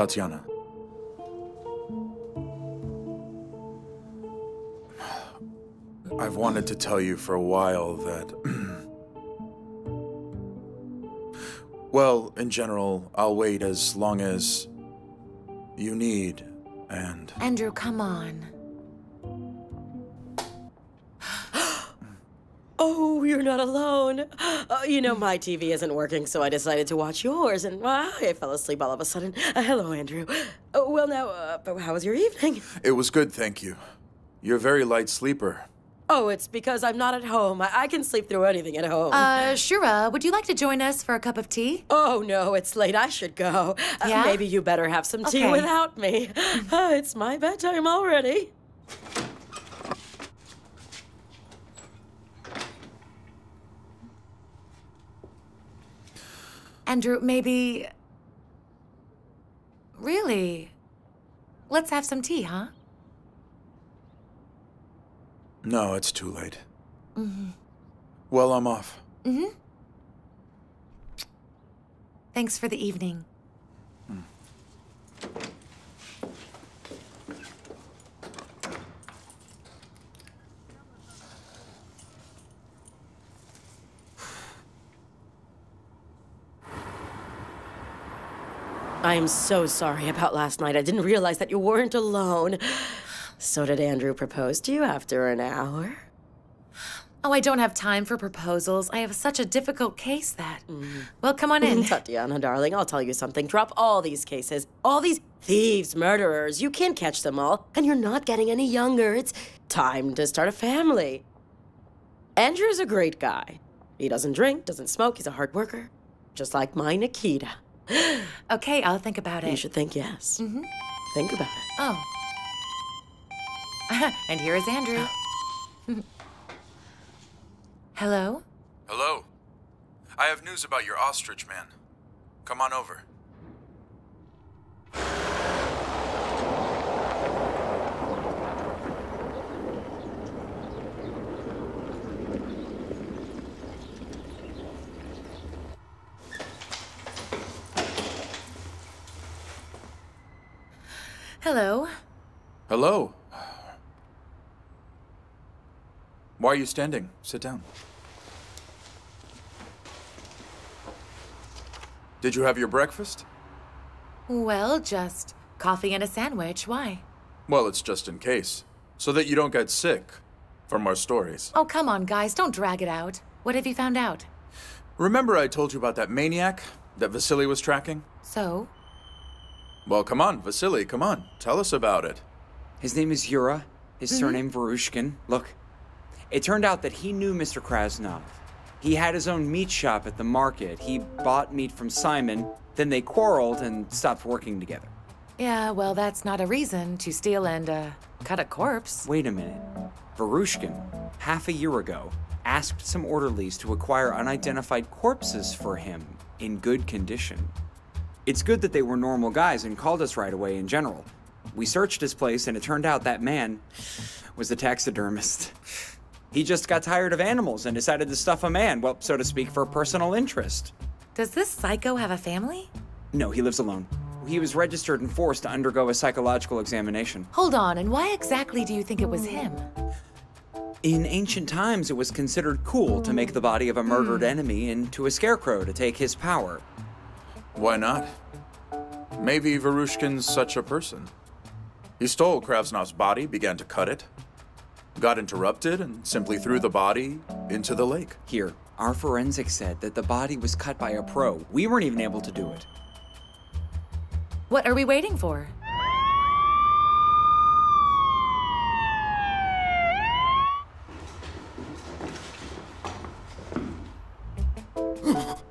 Tatiana. I've wanted to tell you for a while that. *clears throat* well, in general, I'll wait as long as you need, and. Andrew, come on. You're not alone. *gasps* Uh, you know, my TV isn't working, so I decided to watch yours, and wow, I fell asleep all of a sudden. Uh, hello, Andrew. Uh, well, now, uh, but how was your evening? *laughs* It was good, thank you. You're a very light sleeper. Oh, it's because I'm not at home. I, I can sleep through anything at home. Uh, Shura, would you like to join us for a cup of tea? Oh, no, it's late. I should go. Uh, Yeah? maybe you better have some tea Okay. without me. *laughs* Uh, it's my bedtime already. Andrew, maybe. Really? Let's have some tea, huh? No, it's too late. Mm-hmm. Well, I'm off. Mm-hmm. Thanks for the evening. I am so sorry about last night. I didn't realize that you weren't alone. *sighs* So, did Andrew propose to you after an hour? Oh, I don't have time for proposals. I have such a difficult case that. Mm. Well, come on in. *laughs* Tatiana, darling, I'll tell you something. Drop all these cases. All these thieves, murderers. You can't catch them all. And you're not getting any younger. It's time to start a family. Andrew's a great guy. He doesn't drink, doesn't smoke, he's a hard worker. Just like my Nikita. Okay, I'll think about it. You should think yes. Mm-hmm. Think about it. Oh. *laughs* and here is Andrew. *laughs* Hello? Hello. I have news about your ostrich man. Come on over. Hello. Hello. Why are you standing? Sit down. Did you have your breakfast? Well, just coffee and a sandwich. Why? Well, it's just in case. So that you don't get sick from our stories. Oh, come on, guys. Don't drag it out. What have you found out? Remember I told you about that maniac that Vasily was tracking? So? Well, come on, Vasily, come on. Tell us about it. His name is Yura. His Mhm. surname Varushkin. Look. It turned out that he knew Mr. Krasnov. He had his own meat shop at the market. He bought meat from Simon, then they quarreled and stopped working together. Yeah, well, that's not a reason to steal and, uh, cut a corpse. Wait a minute. Varushkin, half a year ago, asked some orderlies to acquire unidentified corpses for him in good condition. It's good that they were normal guys and called us right away in general. We searched his place, and it turned out that man was a taxidermist. He just got tired of animals and decided to stuff a man, well, so to speak, for personal interest. Does this psycho have a family? No, he lives alone. He was registered and forced to undergo a psychological examination. Hold on, and why exactly do you think it was him? In ancient times, it was considered cool to make the body of a murdered hmm. enemy into a scarecrow to take his power. Why not? Maybe Varushkin's such a person. He stole Krasnov's body, began to cut it, got interrupted, and simply threw the body into the lake. Here, our forensics said that the body was cut by a pro. We weren't even able to do it. What are we waiting for?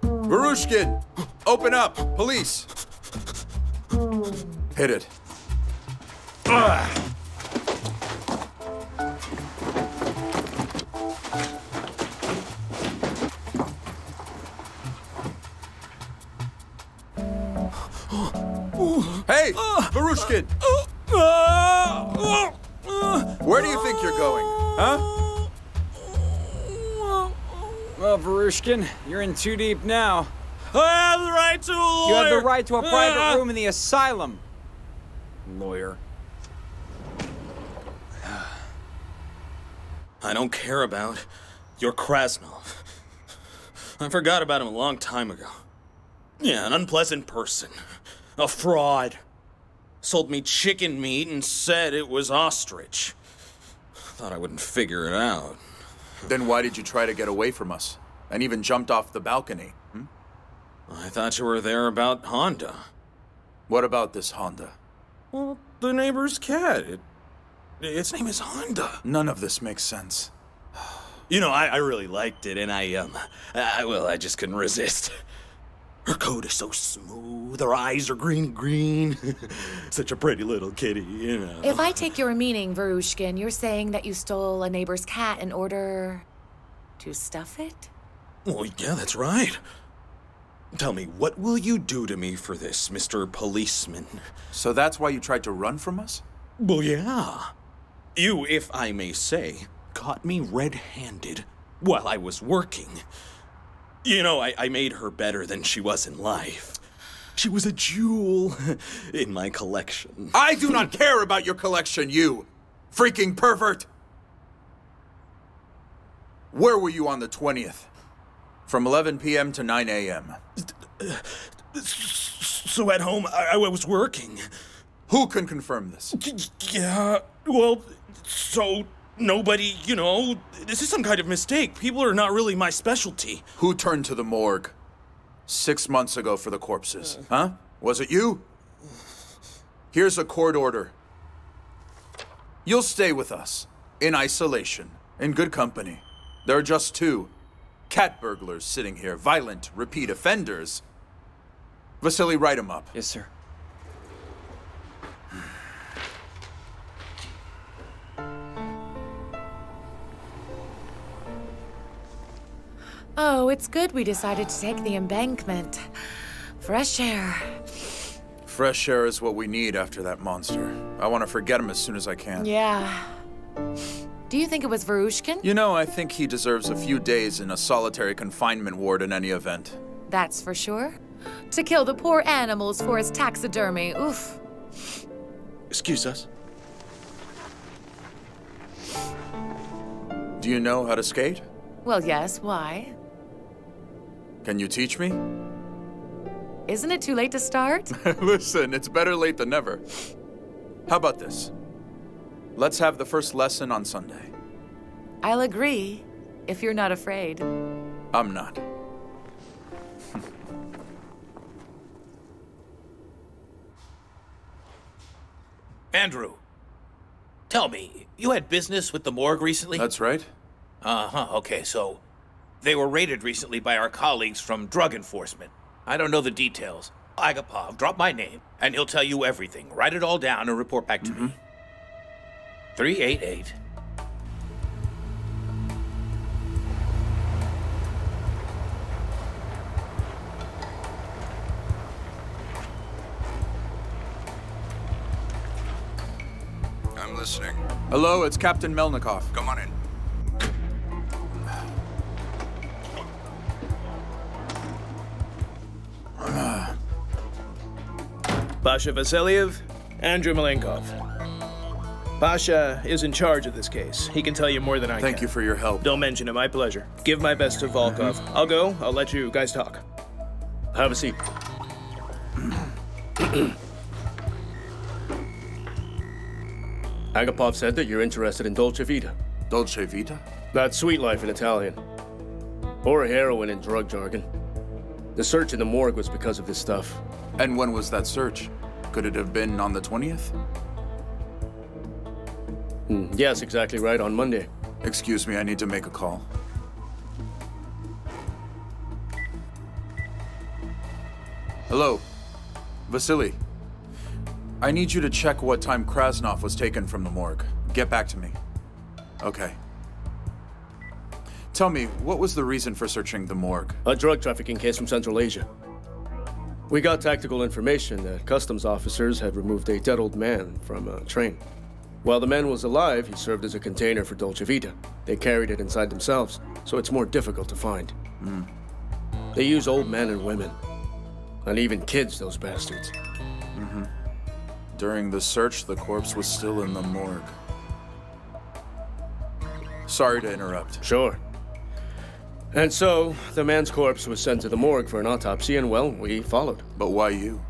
Varushkin! Open up! Police! Hit it. *gasps* Hey! Varushkin! Where do you think you're going? Huh? Well, Varushkin, you're in too deep now. I have the right to a lawyer. You have the right to a private Ah. room in the asylum. Lawyer. *sighs* I don't care about your Krasnov. I forgot about him a long time ago. Yeah, an unpleasant person. A fraud. Sold me chicken meat and said it was ostrich. Thought I wouldn't figure it out. Then why did you try to get away from us? And even jumped off the balcony? I thought you were there about Honda. What about this Honda? Well, the neighbor's cat. It, its name is Honda. None of this makes sense. *sighs* You know, I, I really liked it, and I, um, I, well, I just couldn't resist. Her coat is so smooth, her eyes are green green. *laughs* Such a pretty little kitty, you know. If I take your meaning, Varushkin, you're saying that you stole a neighbor's cat in order to stuff it? Well, yeah, that's right. Tell me, what will you do to me for this, Mr. Policeman? So that's why you tried to run from us? Well, yeah. You, if I may say, caught me red handed while I was working. You know, I, I made her better than she was in life. She was a jewel *laughs* in my collection. I do not care about your collection, you freaking pervert! Where were you on the 20th? From 11 p.m. to 9 a.m. So at home, I, I was working. Who can confirm this? Yeah, well, so nobody, you know, this is some kind of mistake. People are not really my specialty. Who turned to the morgue six months ago for the corpses? Uh. Huh? Was it you? Here's a court order. You'll stay with us, in isolation, in good company. There are just two cat burglars sitting here, violent, repeat offenders. Vasily, write 'em up. Yes, sir. Oh, it's good we decided to take the embankment. Fresh air. Fresh air is what we need after that monster. I want to forget him as soon as I can. Yeah. Do you think it was Varushkin? You know, I think he deserves a few days in a solitary confinement ward in any event. That's for sure. To kill the poor animals for his taxidermy. Oof. Excuse us. Do you know how to skate? Well, yes, why? Can you teach me? Isn't it too late to start? *laughs* Listen, it's better late than never. How about this? Let's have the first lesson on Sunday. I'll agree, if you're not afraid. I'm not. *laughs* Andrew, tell me, you had business with the morgue recently? That's right. Uh huh. Okay, so they were raided recently by our colleagues from drug enforcement. I don't know the details. Agapov, drop my name, and he'll tell you everything. Write it all down and report back to me. 388. I'm listening. Hello, it's Captain Melnikov. Come on in. Pasha Vasiliev, Andrew Malenkov. Pasha is in charge of this case. He can tell you more than I Thank can. Thank you for your help. Don't mention it, my pleasure. Give my best to Volkov. I'll go. I'll let you guys talk. Have a seat. *clears throat* Agapov said that you're interested in Dolce Vita. Dolce Vita? That's sweet life in Italian. Or heroin in drug jargon. The search in the morgue was because of this stuff. And when was that search? Could it have been on the 20th? Hmm, yes, exactly right, on Monday. Excuse me, I need to make a call. Hello, Vasily. I need you to check what time Krasnov was taken from the morgue. Get back to me. Okay. Tell me, what was the reason for searching the morgue? A drug trafficking case from Central Asia. We got tactical information that customs officers had removed a dead old man from a train. While the man was alive, he served as a container for Dolce Vita. They carried it inside themselves, so it's more difficult to find. Hmm. They use old men and women. And even kids, those bastards. Mm-hmm. During the search, the corpse was still in the morgue. Sorry to interrupt. Sure. And so, the man's corpse was sent to the morgue for an autopsy, and well, we followed. But why you?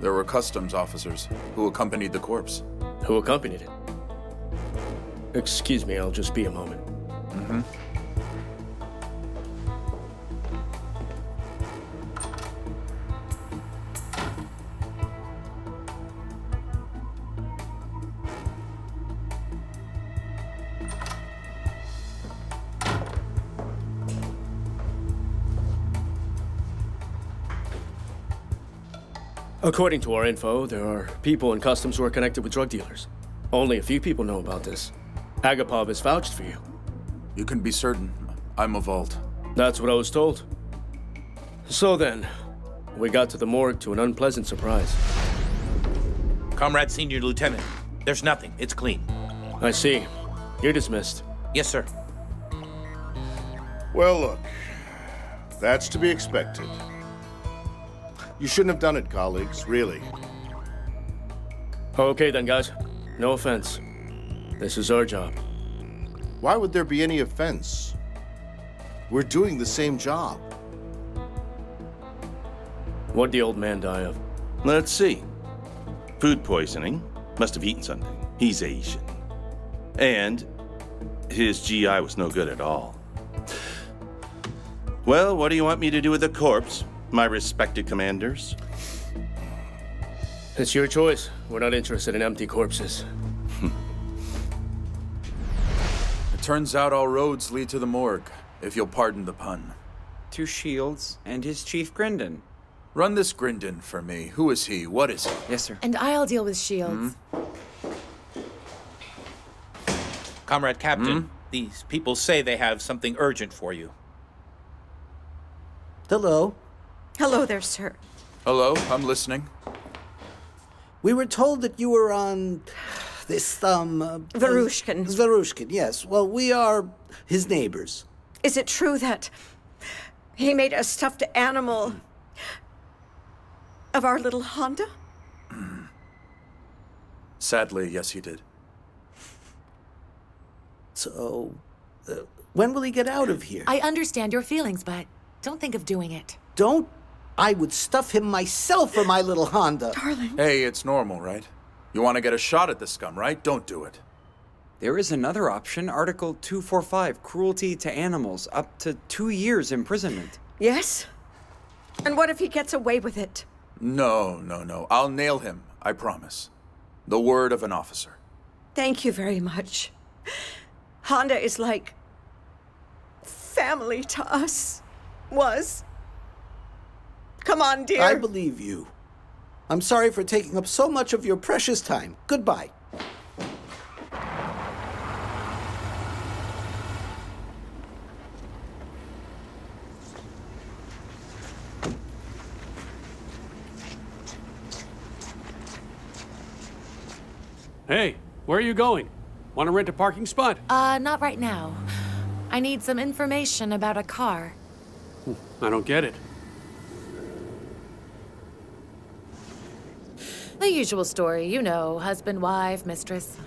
There were customs officers who accompanied the corpse. Who accompanied it? Excuse me, I'll just be a moment. Mm-hmm. According to our info, there are people in customs who are connected with drug dealers. Only a few people know about this. Agapov has vouched for you. You can be certain. I'm a vault. That's what I was told. So then, we got to the morgue to an unpleasant surprise. Comrade Senior Lieutenant, there's nothing. It's clean. I see. You're dismissed. Yes, sir. Well, look, that's to be expected. You shouldn't have done it, colleagues, really. Okay then, guys. No offense. This is our job. Why would there be any offense? We're doing the same job. What'd the old man die of? Let's see. Food poisoning. Must have eaten something. He's Asian. And his GI was no good at all. Well, what do you want me to do with the corpse, my respected commanders? It's your choice. We're not interested in empty corpses. *laughs* It turns out all roads lead to the morgue, if you'll pardon the pun. To Shields and his chief Grindon. Run this Grindon for me. Who is he? What is he? Yes, sir. And I'll deal with Shields. Comrade Captain, Hmm? these people say they have something urgent for you. Hello. Hello there, sir. Hello, I'm listening. We were told that you were on this, um. Uh, Varushkin. Varushkin, yes. Well, we are his neighbors. Is it true that he made a stuffed animal of our little Honda? *clears throat* Sadly, yes, he did. So, uh, when will he get out of here? I understand your feelings, but don't think of doing it. Don't. I would stuff him myself for my little Honda. Darling. Hey, it's normal, right? You want to get a shot at the scum, right? Don't do it. There is another option, Article 245, cruelty to animals, up to two years imprisonment. Yes? And what if he gets away with it? No, no, no. I'll nail him, I promise. The word of an officer. Thank you very much. Honda is like family to us was. Come on, dear. I believe you. I'm sorry for taking up so much of your precious time. Goodbye. Hey, where are you going? Want to rent a parking spot? Uh, not right now. I need some information about a car. I don't get it. The usual story, you know husband, wife, mistress.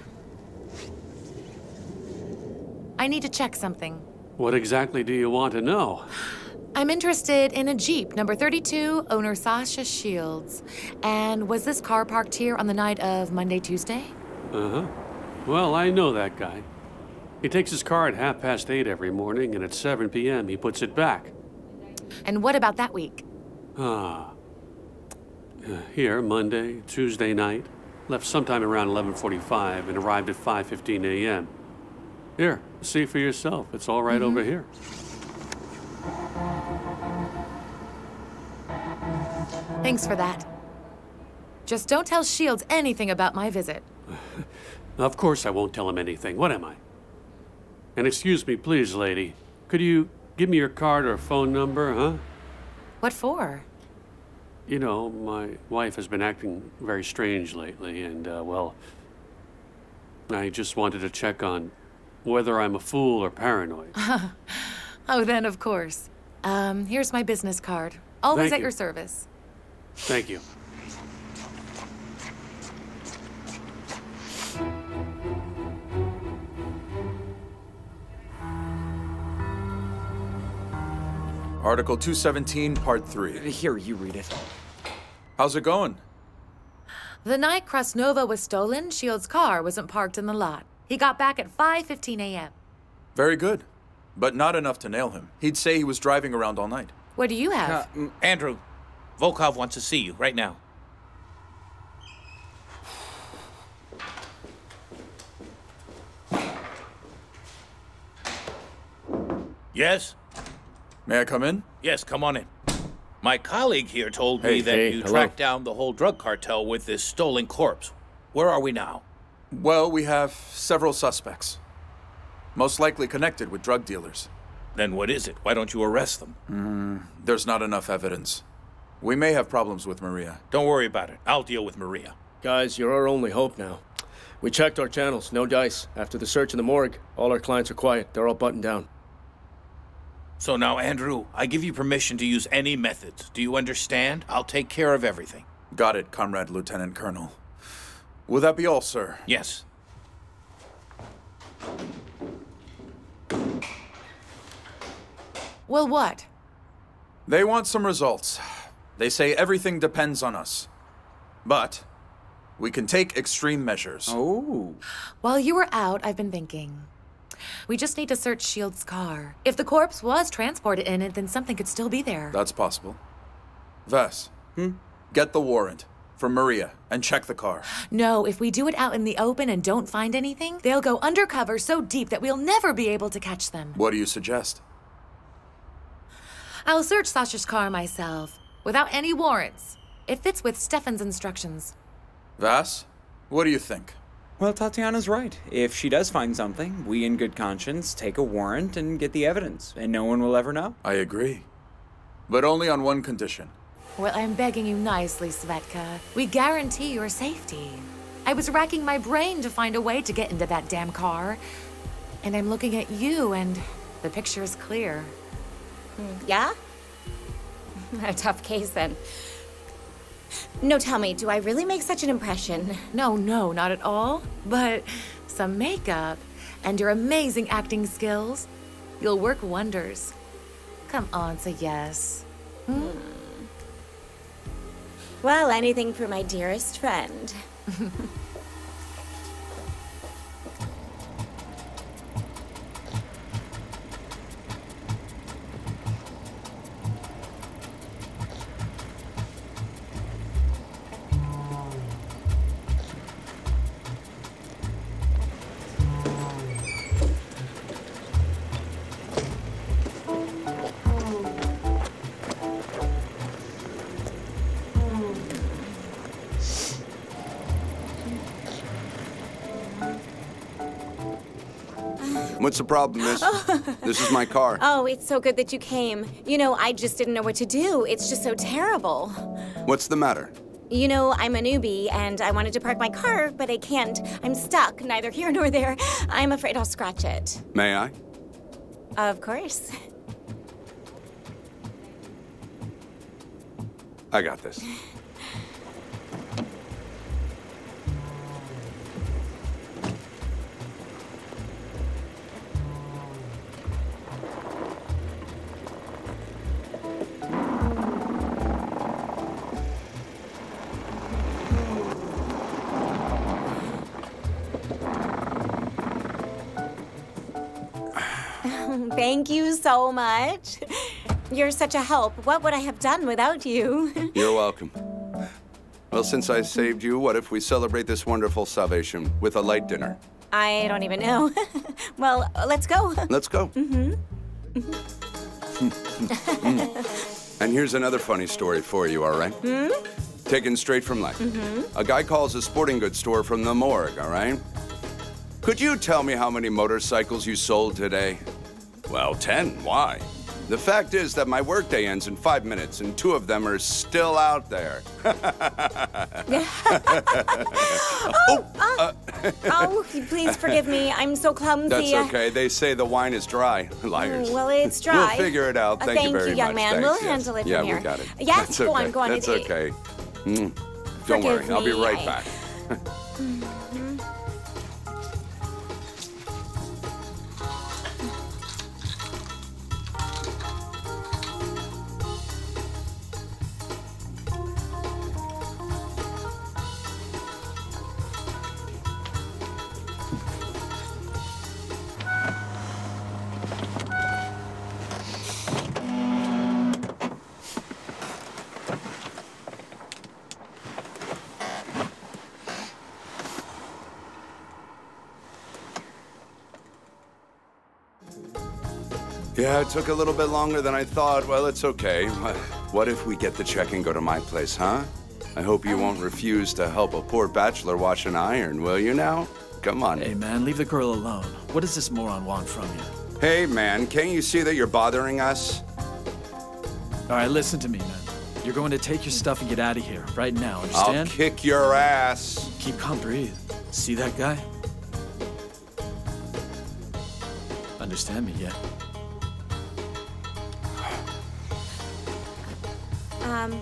I need to check something. What exactly do you want to know? I'm interested in a Jeep, number 32, owner Sasha Shields. And was this car parked here on the night of Monday, Tuesday? Uh huh. Well, I know that guy. He takes his car at half past eight every morning, and at 7 p.m., he puts it back. And what about that week? Ah. Here, Monday, Tuesday night. Left sometime around 11:45 and arrived at 5:15 a.m. Here, see for yourself. It's all right over mm-hmm. here. Thanks for that. Just don't tell Shields anything about my visit. *sighs* Of course I won't tell him anything. What am I? And excuse me, please, lady. Could you give me your card or phone number, huh? What for? You know, my wife has been acting very strange lately, and, uh, well, I just wanted to check on whether I'm a fool or paranoid. *laughs* oh, then of course. Um, here's my business card. Always Thank at you. your service. Thank you. Article 217, Part 3. Here, you read it. How's it going? The night Krasnova was stolen, Shields' car wasn't parked in the lot. He got back at 5:15 a.m. Very good. But not enough to nail him. He'd say he was driving around all night. What do you have? Uh, Andrew, Volkov wants to see you right now. *sighs* Yes? May I come in? Yes, come on in. My colleague here told Hey, me that hey, you hello. tracked down the whole drug cartel with this stolen corpse. Where are we now? Well, we have several suspects. Most likely connected with drug dealers. Then what is it? Why don't you arrest them? Mm, there's not enough evidence. We may have problems with Maria. Don't worry about it. I'll deal with Maria. Guys, you're our only hope now. We checked our channels, no dice. After the search in the morgue, all our clients are quiet. They're all buttoned down. So now, Andrew, I give you permission to use any methods. Do you understand? I'll take care of everything. Got it, Comrade Lieutenant Colonel. Will that be all, sir? Yes. Well, what? They want some results. They say everything depends on us. But we can take extreme measures. Oh. While you were out, I've been thinking. We just need to search Shields' car. If the corpse was transported in it, then something could still be there. That's possible. Vess, hmm? get the warrant for Maria and check the car. No, if we do it out in the open and don't find anything, they'll go undercover so deep that we'll never be able to catch them. What do you suggest? I'll search Sasha's car myself, without any warrants. It fits with Stefan's instructions. Vass, what do you think? Well, Tatiana's right. If she does find something, we in good conscience take a warrant and get the evidence, and no one will ever know. I agree. But only on one condition. Well, I'm begging you nicely, Svetka. We guarantee your safety. I was racking my brain to find a way to get into that damn car. And I'm looking at you, and the picture is clear. Hmm, yeah? *laughs* A tough case then. No, tell me, do I really make such an impression? No, no, not at all. But some makeup and your amazing acting skills, you'll work wonders. Come on, say yes. Hmm? Well, anything for my dearest friend. *laughs* What's the problem, miss? *laughs* this is my car. Oh, it's so good that you came. You know, I just didn't know what to do. It's just so terrible. What's the matter? You know, I'm a newbie and I wanted to park my car, but I can't. I'm stuck, neither here nor there. I'm afraid I'll scratch it. May I? Of course. I got this. *laughs* so much. You're such a help. What would I have done without you? *laughs* You're welcome. Well, since I saved you, what if we celebrate this wonderful salvation with a light dinner? I don't even know. *laughs* well, let's go. Let's go. Mm-hmm. *laughs* And here's another funny story for you, all right? Hmm? Taken straight from life. Mm-hmm. A guy calls a sporting goods store from the morgue, all right? Could you tell me how many motorcycles you sold today? Well, 10. Why? The fact is that my workday ends in five minutes, and two of them are still out there. *laughs* oh, oh, oh, *laughs* please forgive me. I'm so clumsy. That's okay. They say the wine is dry. *laughs* Liars. Well, it's dry. We'll figure it out. Uh, Thank, thank you very you, young much. man. Thanks, We'll yes. handle it yeah, from here. we got it. Yes, That's go on, okay. go on. That's It- okay. Mm. Don't worry. I'll be right back. It took a little bit longer than I thought. Well, it's okay. What- if we get the check and go to my place, huh? I hope you won't refuse to help a poor bachelor wash an iron, will you now? Come on. Hey, man, leave the girl alone. What does this moron want from you? Hey, man, can't you see that you're bothering us? All right, listen to me, man. You're going to take your stuff and get out of here right now, I'll understand? kick your ass. Keep calm, breathe. See that guy? Understand me yet? Um,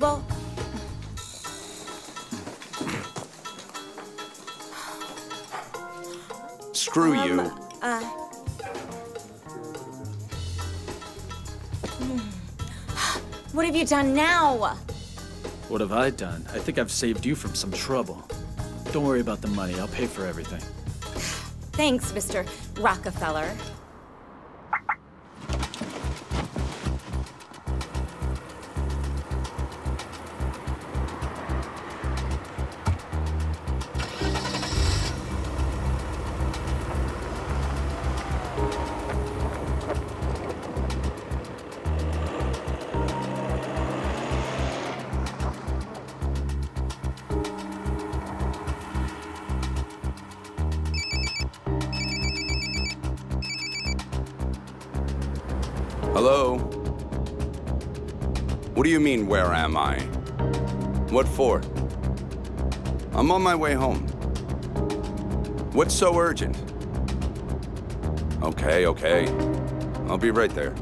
well, Screw um, you. Uh. hmm. *gasps* What have you done now? What have I done? I think I've saved you from some trouble. Don't worry about the money. I'll pay for everything. Thanks, Mr. Rockefeller. Mean, where am I? What for? I'm on my way home. What's so urgent? Okay, okay. I'll be right there.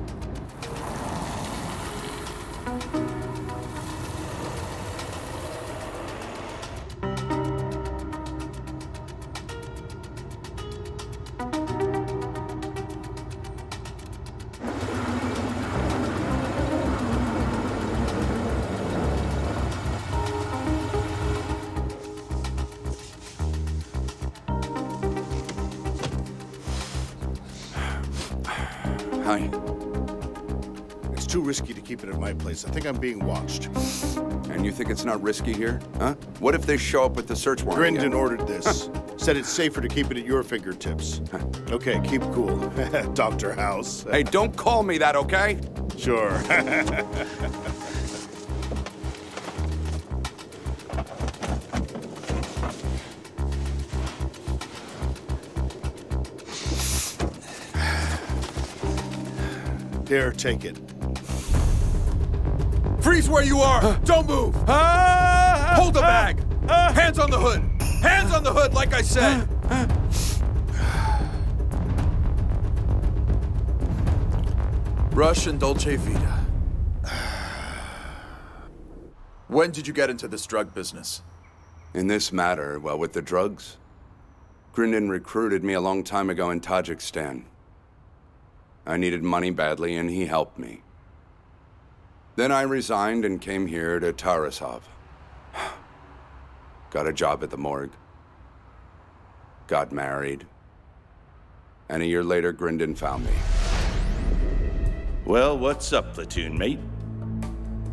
I think I'm being watched. And you think it's not risky here? Huh? What if they show up with the search warrant? Grindon again? ordered this. *laughs* Said it's safer to keep it at your fingertips. Okay, keep cool, *laughs* Dr. House. hey, don't call me that, okay? Sure. *laughs* Here, take it. Freeze where you are! Don't move! Hold the bag! Hands on the hood! Hands on the hood, like I said! Rush and Dolce Vita. When did you get into this drug business? In this matter, well, with the drugs, Grindin recruited me a long time ago in Tajikistan. I needed money badly, and he helped me. Then I resigned and came here to Tarasov. *sighs* Got a job at the morgue. Got married. And a year later, Grindin found me. Well, what's up, platoon mate?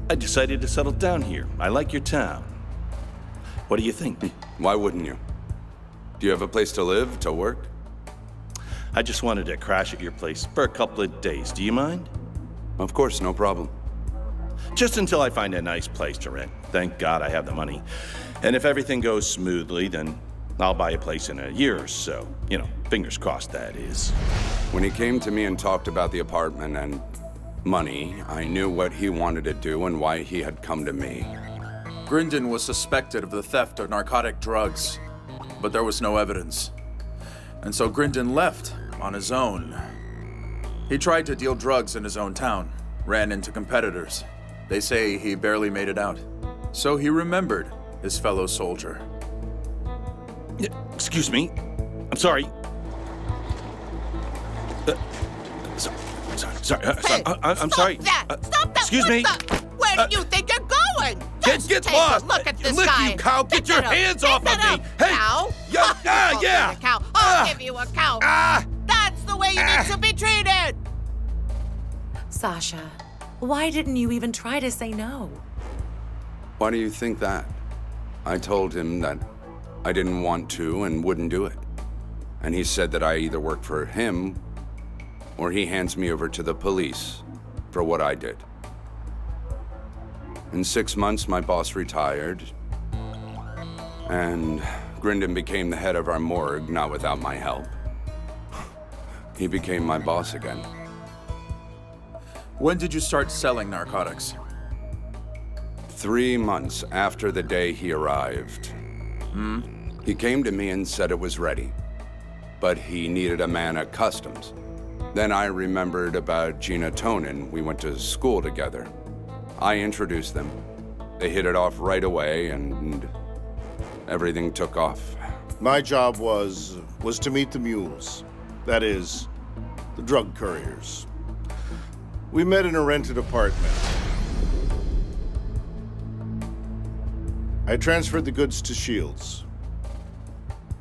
I decided to settle down here. I like your town. What do you think? *laughs* Why wouldn't you? Do you have a place to live, to work? I just wanted to crash at your place for a couple of days. Do you mind? Of course, no problem. Just until I find a nice place to rent. Thank God I have the money. And if everything goes smoothly, then I'll buy a place in a year or so. You know, fingers crossed that is. When he came to me and talked about the apartment and money, I knew what he wanted to do and why he had come to me. Grindin was suspected of the theft of narcotic drugs, but there was no evidence. And so Grindin left on his own. He tried to deal drugs in his own town, ran into competitors. They say he barely made it out. So he remembered his fellow soldier. Excuse me. I'm sorry. Uh, so, sorry, sorry, uh, sorry. I, I- I'm sorry. That! Uh, Stop that! excuse me. the- Where uh, do you think you're going? Get, Just get take lost! A look at this Lick guy. you cow! Get Pick your up. hands off that of me! up. Hey! Cow? Yeah, yeah, Call yeah! a cow. I'll give you a cow. Ah! That's the way you need to be treated. Sasha, why didn't you even try to say no? Why do you think that? I told him that I didn't want to and wouldn't do it. And he said that I either work for him or he hands me over to the police for what I did. In six months, my boss retired, and Grindon became the head of our morgue, not without my help. He became my boss again. When did you start selling narcotics? Three months after the day he arrived. Hmm? He came to me and said it was ready, but he needed a man at customs. Then I remembered about Gina Tonin. We went to school together. I introduced them. They hit it off right away, and everything took off. My job was was to meet the mules. That is, the drug couriers. We met in a rented apartment. I transferred the goods to Shields.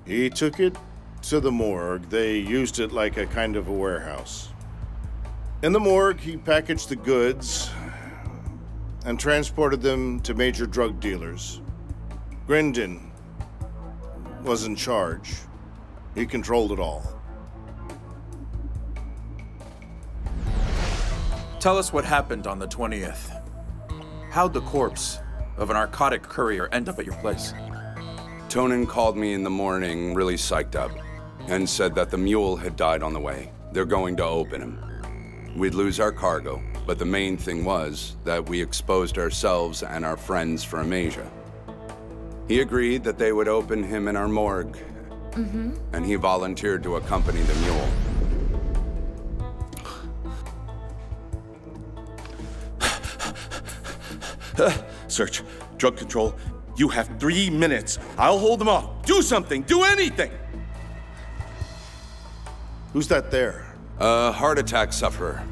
He took it to the morgue. They used it like a kind of a warehouse. In the morgue, he packaged the goods and transported them to major drug dealers. Grindin was in charge. He controlled it all. Tell us what happened on the 20th. How'd the corpse of a narcotic courier end up at your place? Tonin called me in the morning, really psyched up, and said that the mule had died on the way. They're going to open him. We'd lose our cargo, but the main thing was that we exposed ourselves and our friends from Asia. He agreed that they would open him in our morgue, Mm-hmm. and he volunteered to accompany the mule. Search. Drug control. You have three minutes. I'll hold them off. Do something. Do anything. Who's that there? A heart attack sufferer.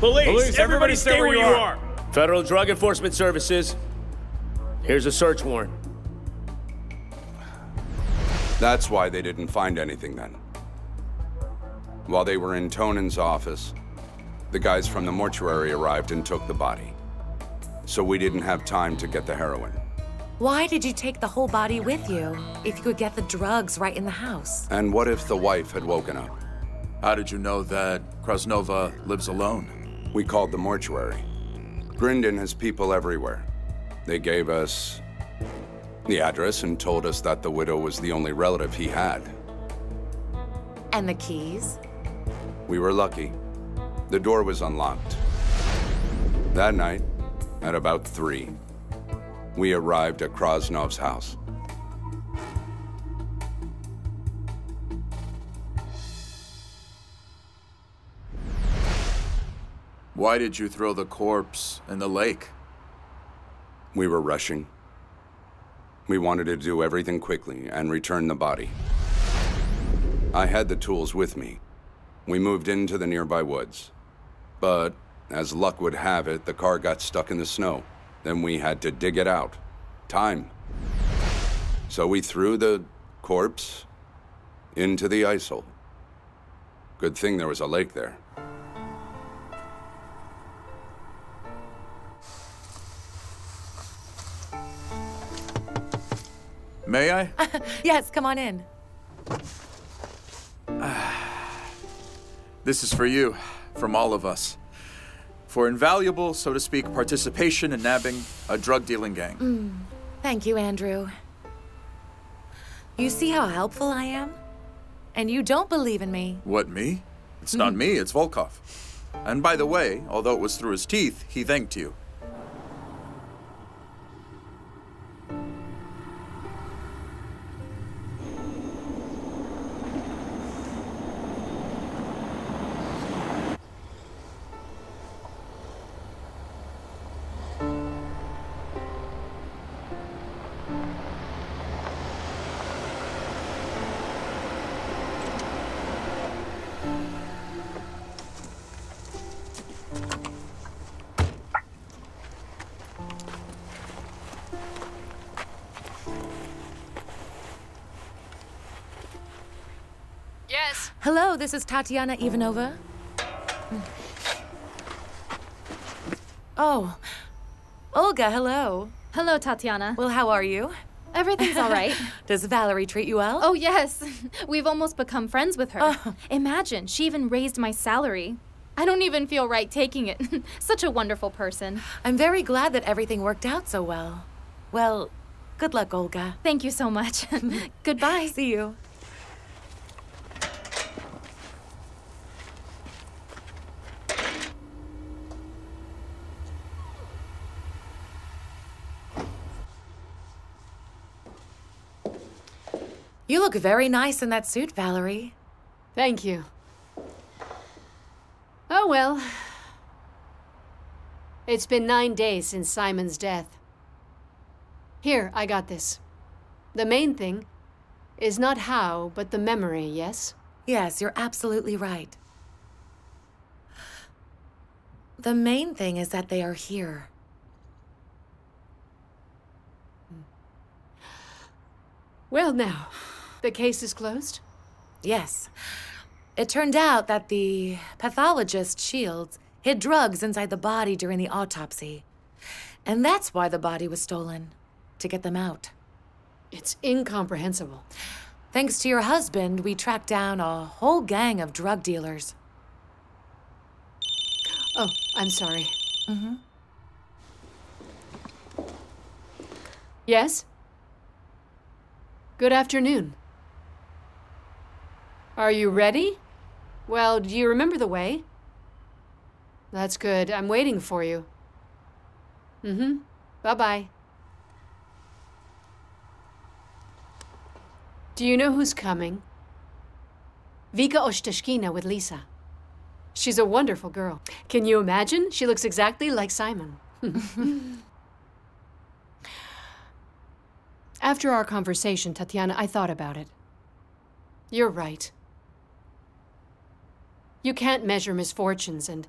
Police, Police everybody, stay where you are. Federal Drug Enforcement Services. Here's a search warrant. That's why they didn't find anything then. While they were in Tonin's office, the guys from the mortuary arrived and took the body. So we didn't have time to get the heroin. Why did you take the whole body with you if you could get the drugs right in the house? And what if the wife had woken up? How did you know that Krasnova lives alone? We called the mortuary. Grindin has people everywhere. They gave us the address and told us that the widow was the only relative he had. And the keys? We were lucky. The door was unlocked. That night, at about 3, we arrived at Krasnov's house. Why did you throw the corpse in the lake? We were rushing. We wanted to do everything quickly and return the body. I had the tools with me. We moved into the nearby woods. But, as luck would have it, the car got stuck in the snow. Then we had to dig it out. Time. So we threw the corpse into the IJssel. Good thing there was a lake there. May I? *laughs* yes, come on in. This is for you, from all of us. For invaluable, so to speak, participation in nabbing a drug dealing gang. Mm. Thank you, Andrew. You see how helpful I am? And you don't believe in me. What, me? It's not me, it's Volkov. And by the way, although it was through his teeth, he thanked you. Hello, this is Tatiana Ivanova. Oh, Olga, hello. Hello, Tatiana. Well, how are you? Everything's all right. *laughs* Does Valerie treat you well? Oh, yes. *laughs* We've almost become friends with her. Oh. Imagine, she even raised my salary. I don't even feel right taking it. *laughs* Such a wonderful person. I'm very glad that everything worked out so well. Well, good luck, Olga. Thank you so much. Goodbye. See you. You look very nice in that suit, Valerie. Thank you. Oh well. It's been nine days since Simon's death. Here, I got this. The main thing is not how, but the memory, yes? Yes, you're absolutely right. The main thing is that they are here. Well, now, the case is closed? Yes. It turned out that the pathologist, Shields, hid drugs inside the body during the autopsy. And that's why the body was stolen, to get them out. It's incomprehensible. Thanks to your husband, we tracked down a whole gang of drug dealers. Oh, I'm sorry. Mm-hmm. Yes? Good afternoon. Are you ready? Well, do you remember the way? That's good. I'm waiting for you. Mm-hmm. Bye-bye. Do you know who's coming? Vika Ostashkina with Lisa. She's a wonderful girl. Can you imagine? She looks exactly like Simon. *laughs* After our conversation, Tatiana, I thought about it. You're right. You can't measure misfortunes and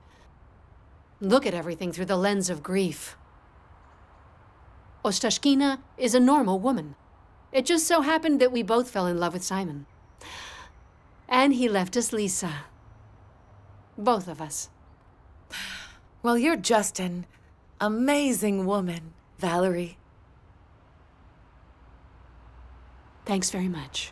look at everything through the lens of grief. Ostashkina is a normal woman. It just so happened that we both fell in love with Simon. And he left us Lisa. Both of us. *sighs* Well, you're just an amazing woman, Valerie. Thanks very much.